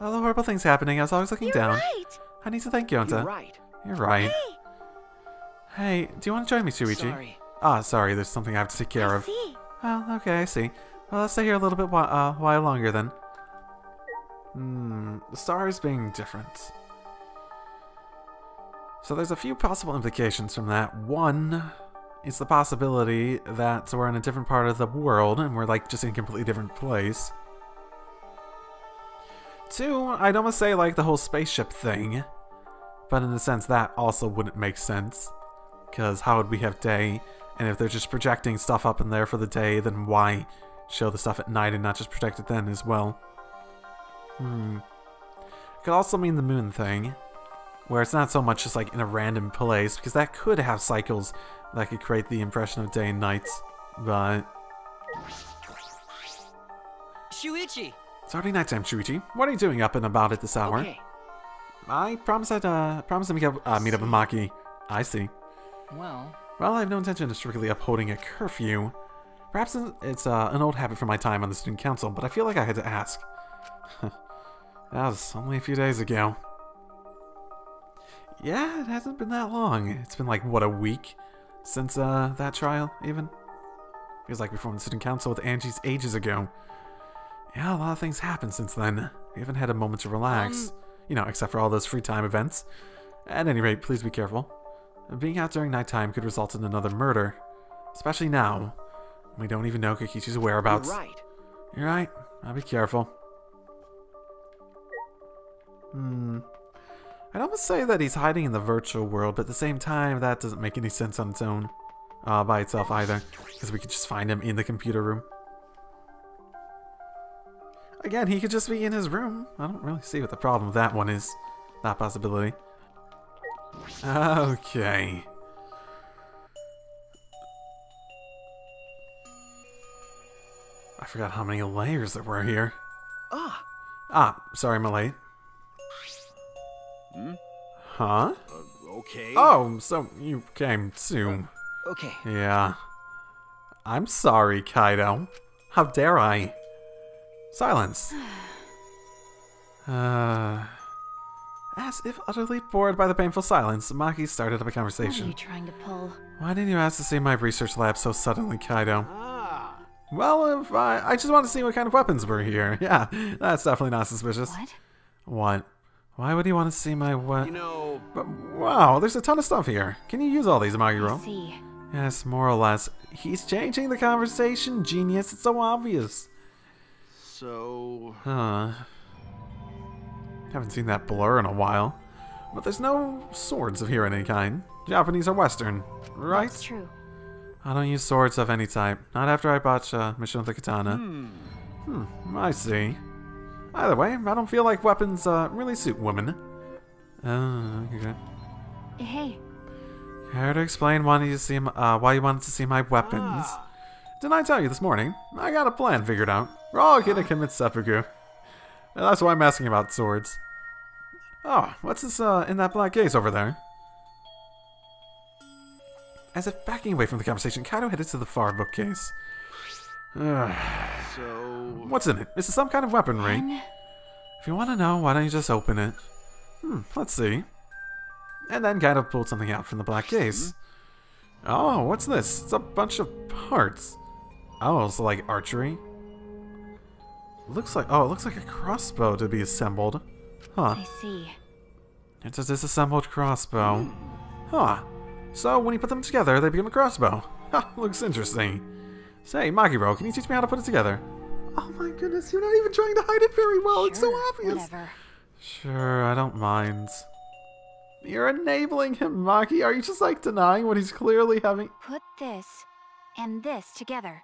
All the horrible things happening, I was always looking You're down. right. I need to thank Yonta. you're right. You're right. Hey, Hey, do you want to join me, Shuichi? Sorry. Ah, sorry, there's something I have to take care I of. see. Well, okay, I see. Well, let's stay here a little bit whi- uh, while longer then. Hmm, the stars being different. So there's a few possible implications from that. One is the possibility that we're in a different part of the world and we're like just in a completely different place. Two, I'd almost say like the whole spaceship thing, but in a sense that also wouldn't make sense. Because how would we have day? And if they're just projecting stuff up in there for the day, then why show the stuff at night and not just project it then as well? Hmm. Could also mean the moon thing, where it's not so much just like in a random place, because that could have cycles that could create the impression of day and night, But Shuichi! it's already nighttime, Shuichi. What are you doing up and about at this hour? Okay. I promised I'd uh, promised to meet up, uh, meet up with Maki. I see. Well, Well, I have no intention of strictly upholding a curfew. Perhaps it's uh, an old habit from my time on the student council, but I feel like I had to ask. that was only a few days ago. Yeah, it hasn't been that long. It's been like, what, a week? Since uh, that trial, even? It was like we formed the student council with Angie's ages ago. Yeah, a lot of things happened since then. We haven't had a moment to relax. Um, you know, except for all those free time events. At any rate, please be careful. Being out during nighttime could result in another murder. Especially now. We don't even know Kokichi's whereabouts. You're right. You're right. I'll be careful. Hmm. I'd almost say that he's hiding in the virtual world, but at the same time, that doesn't make any sense on its own. Uh, by itself either. Because we could just find him in the computer room. Again, he could just be in his room. I don't really see what the problem with that one is. That possibility. Okay. I forgot how many layers there were here. Ah, Ah, sorry, I'm late. Hmm? Huh? uh, okay. Oh, so you came soon. Okay. Yeah. I'm sorry, Kaito. How dare I? Silence. Uh, as if utterly bored by the painful silence, Maki started up a conversation. What are conversation. you trying to pull? Why didn't you ask to see my research lab so suddenly, Kaito? Ah. Well, if I, I just wanted to see what kind of weapons were here. Yeah, that's definitely not suspicious. What? What? Why would he want to see my what? You know, But wow, there's a ton of stuff here. Can you use all these, I Maki Roll? see. Yes, more or less. He's changing the conversation, genius. It's so obvious. so Huh. Haven't seen that blur in a while. But there's no swords of here in any kind. Japanese or Western, right? That's true. I don't use swords of any type. Not after I bought uh, Mission of the Katana. Hmm, I see. Either way, I don't feel like weapons uh, really suit women. Oh, okay. Hey, Care to explain why you see uh, why you wanted to see my weapons? Didn't I tell you this morning? I got a plan figured out. We're all gonna commit seppuku. And that's why I'm asking about swords. Oh, what's this uh, in that black case over there? As if backing away from the conversation, Kaito headed to the far bookcase. So What's in it? it? Is it some kind of weapenry? Ben, If you want to know, why don't you just open it? Hmm, let's see. And then kind of pulled something out from the black case. Oh, what's this? It's a bunch of parts. Oh, it's like archery. Looks like oh, it looks like a crossbow to be assembled. Huh. I see. It's a disassembled crossbow. Huh. So when you put them together, they become a crossbow. Ha, looks interesting. Say, Maki Roll, can you teach me how to put it together? Oh my goodness, you're not even trying to hide it very well. it's so Sure, obvious. Whatever. Sure, I don't mind. You're enabling him, Maki. Are you just like denying what he's clearly having? Put this and this together.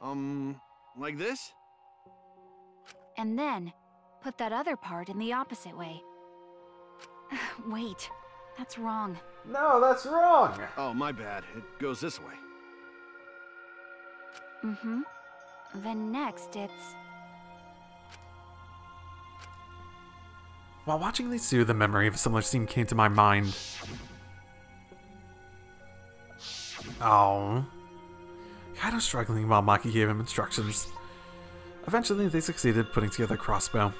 Um, like this? And then put that other part in the opposite way. Wait, that's wrong. No, that's wrong. Oh, my bad. It goes this way. Mm-hmm. Then next it's... While watching these two, the memory of a similar scene came to my mind. Oh. Kind of struggling while Maki gave him instructions. Eventually, they succeeded putting together a crossbow.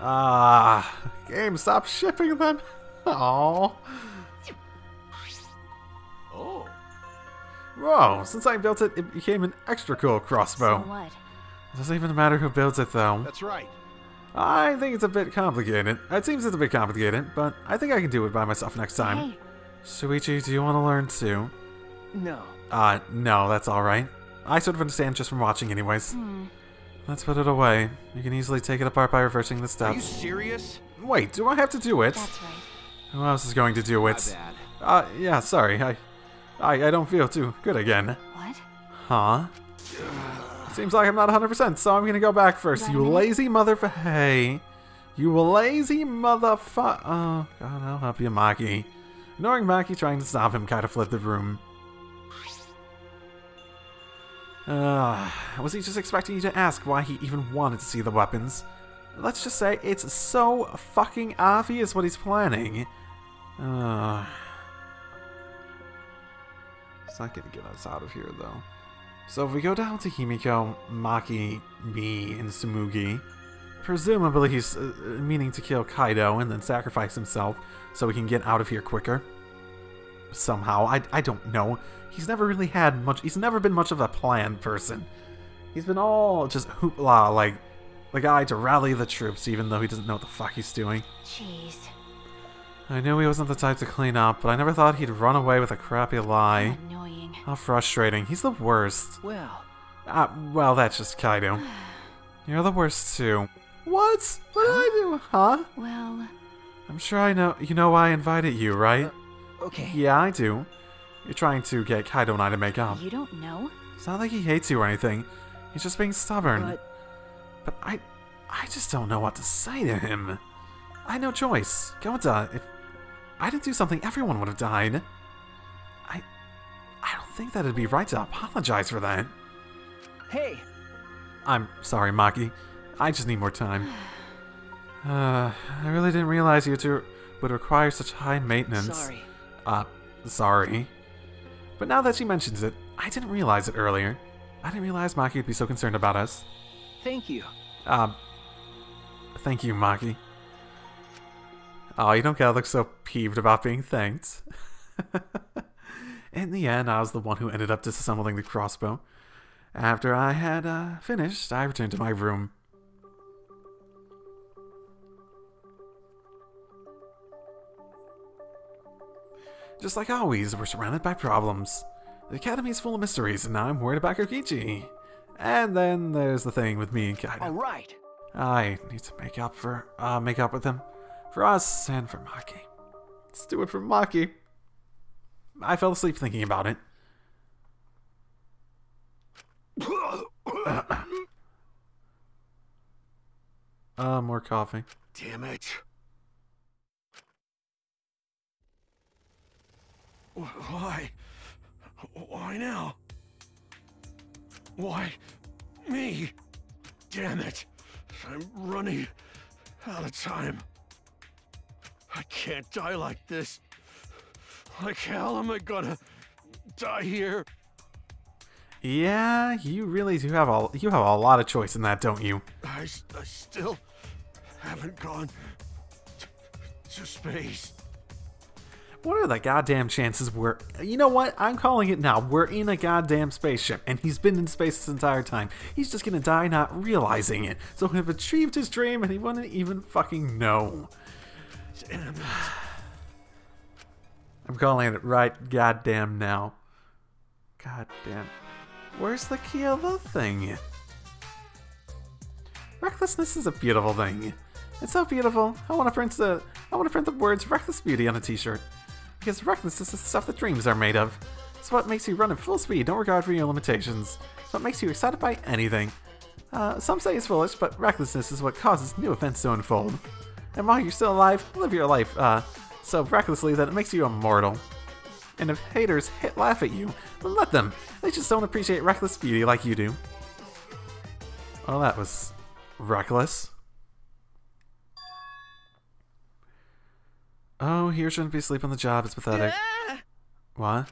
Ah, game, stop shipping them. Oh. Whoa, since I built it, it became an extra cool crossbow. So what? It doesn't even matter who builds it, though. That's right. I think it's a bit complicated. It seems it's a bit complicated, but I think I can do it by myself next time. Hey, Shuichi, do you want to learn too? No. Uh, no, that's alright. I sort of understand just from watching anyways. hmm. Let's put it away. You can easily take it apart by reversing the steps. Are you serious? Wait, do I have to do it? That's right. Who else is going to do My it? bad. Uh, yeah, sorry. I, I, I don't feel too good again. What? Huh? Seems like I'm not 100%, so I'm gonna go back first. You lazy motherf- Hey. You lazy motherfucker. Oh, God, I'll help you, Maki. Ignoring Maki trying to stop him kind of fled the room. Uh, was he just expecting you to ask why he even wanted to see the weapons? Let's just say it's so fucking obvious what he's planning. Uh, it's not gonna get us out of here, though. So if we go down to Himiko, Maki, me, and Tsumugi, presumably he's uh, uh, meaning to kill Kaito and then sacrifice himself so we can get out of here quicker. Somehow, I, I don't know. He's never really had much. He's never been much of a planned person. He's been all just hoopla, like the guy to rally the troops, even though he doesn't know what the fuck he's doing. Jeez. I knew he wasn't the type to clean up, but I never thought he'd run away with a crappy lie. Annoying. How frustrating. He's the worst. Well, Ah, well, that's just Kaito. You're the worst too. What? What did I do? Huh? Well, I'm sure I know. You know why I invited you, right? okay. Yeah, I do. You're trying to get Kaito and I to make up. you don't know? It's not like he hates you or anything. He's just being stubborn. But But I, I just don't know what to say to him. I had no choice. Gota, if I didn't do something, everyone would have died. I, I don't think that it'd be right to apologize for that. hey, I'm sorry, Maki. I just need more time. Uh, I really didn't realize you two would require such high maintenance. sorry. Uh, sorry. But now that she mentions it, I didn't realize it earlier. I didn't realize Maki would be so concerned about us. Thank you. Um, thank you, Maki. Oh, you don't gotta look so peeved about being thanked. In the end, I was the one who ended up disassembling the crossbow. After I had uh, finished, I returned to my room. Just like always, we're surrounded by problems. The academy is full of mysteries, and now I'm worried about Kokichi. And then there's the thing with me and Kaito. All right. I need to make up for uh make up with him. For us and for Maki. Let's do it for Maki. I fell asleep thinking about it. Uh more coffee. Damn it. Why? Why now? Why me? Damn it. I'm running out of time. I can't die like this. Like hell am I gonna die here? Yeah, you really do have a you have a lot of choice in that, don't you? I, I still haven't gone to space. What are the goddamn chances we're. You know what? I'm calling it now. We're in a goddamn spaceship, and he's been in space this entire time. He's just gonna die not realizing it. So he'll have achieved his dream, and he wouldn't even fucking know. I'm calling it right goddamn now. Goddamn. Where's the key of the thing? Recklessness is a beautiful thing. It's so beautiful. I want to print the I want to print the words "reckless beauty" on a T-shirt because recklessness is the stuff that dreams are made of. It's what makes you run at full speed, don't regard for your limitations. It's what makes you excited by anything. Uh, some say it's foolish, but recklessness is what causes new events to unfold. And while you're still alive, live your life uh, so recklessly that it makes you immortal. And if haters hit laugh at you, then let them. They just don't appreciate reckless beauty like you do. Well, that was reckless. Oh, here shouldn't be asleep on the job. It's pathetic. Ah! What?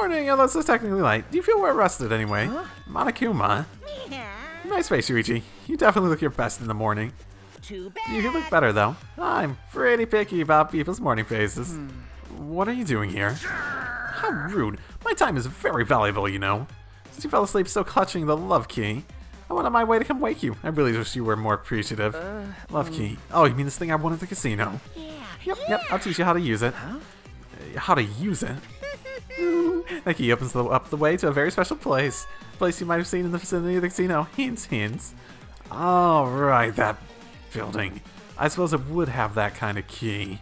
Morning, although it's technically light. Do you feel well rested anyway? Monokuma. Yeah. Nice face, Shuichi. You definitely look your best in the morning. Too bad. You look better, though. I'm pretty picky about people's morning faces. What are you doing here? How rude. My time is very valuable, you know. Since you fell asleep still clutching the love key, I went on my way to come wake you. I really wish you were more appreciative. love key. Oh, you mean this thing I won at the casino? Yeah. Yep, yep, I'll teach you how to use it. Uh, How to use it? That key opens the, up the way to a very special place. Place you might have seen in the vicinity of the casino. Hints, hints. Alright, that building. I suppose it would have that kind of key.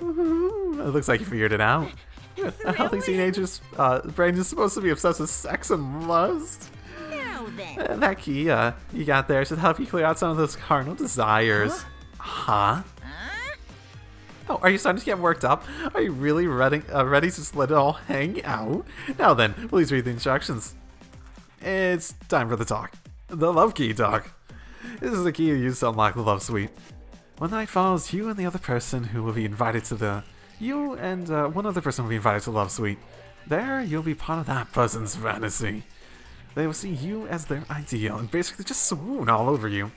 Woohoo, It looks like you figured it out. A healthy teenager's uh, brain is supposed to be obsessed with sex and lust. Now then. And that key uh, you got there should help you clear out some of those carnal desires. Huh? Oh, are you starting to get worked up? Are you really ready, uh, ready to just let it all hang out? Now then, please read the instructions. It's time for the talk. The love key talk. This is the key you use to unlock the love suite. When night falls, you and the other person who will be invited to the... You and uh, one other person will be invited to the love suite. There, you'll be part of that person's fantasy. They will see you as their ideal and basically just swoon all over you.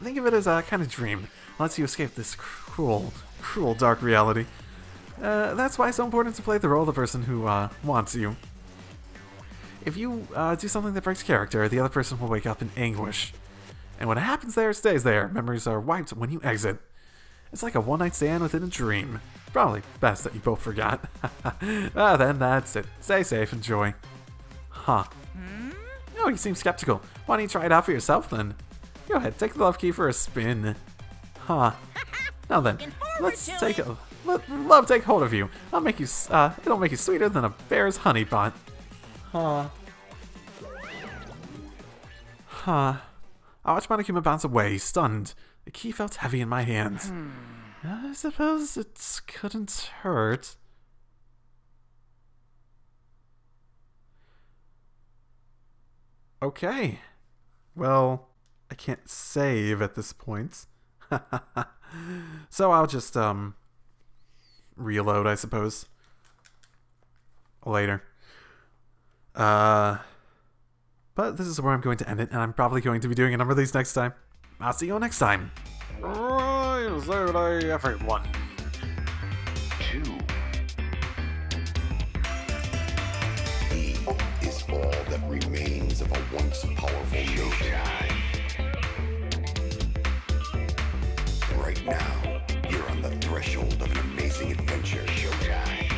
Think of it as a kind of dream. Lets you escape this cruel, cruel dark reality. Uh, that's why it's so important to play the role of the person who uh, wants you. If you uh, do something that breaks character, the other person will wake up in anguish. And when it happens there, it stays there. Memories are wiped when you exit. It's like a one night stand within a dream. Probably best that you both forgot. ah, then that's it. Stay safe, enjoy. Huh. Oh, you seem skeptical. Why don't you try it out for yourself then? Go ahead, take the love key for a spin. Huh. Now then, let's take a let love take hold of you. I'll make you. Uh, it'll make you sweeter than a bear's honey pot. Huh. Huh. I watched Monokuma bounce away, stunned. The key felt heavy in my hands. I suppose it couldn't hurt. Okay. Well, I can't save at this point. so I'll just, um, reload, I suppose. Later. Uh, but this is where I'm going to end it, and I'm probably going to be doing a number of these next time. I'll see you all next time. Everyone. Two. Is all that remains of a once powerful. Now, you're on the threshold of an amazing adventure. Showtime.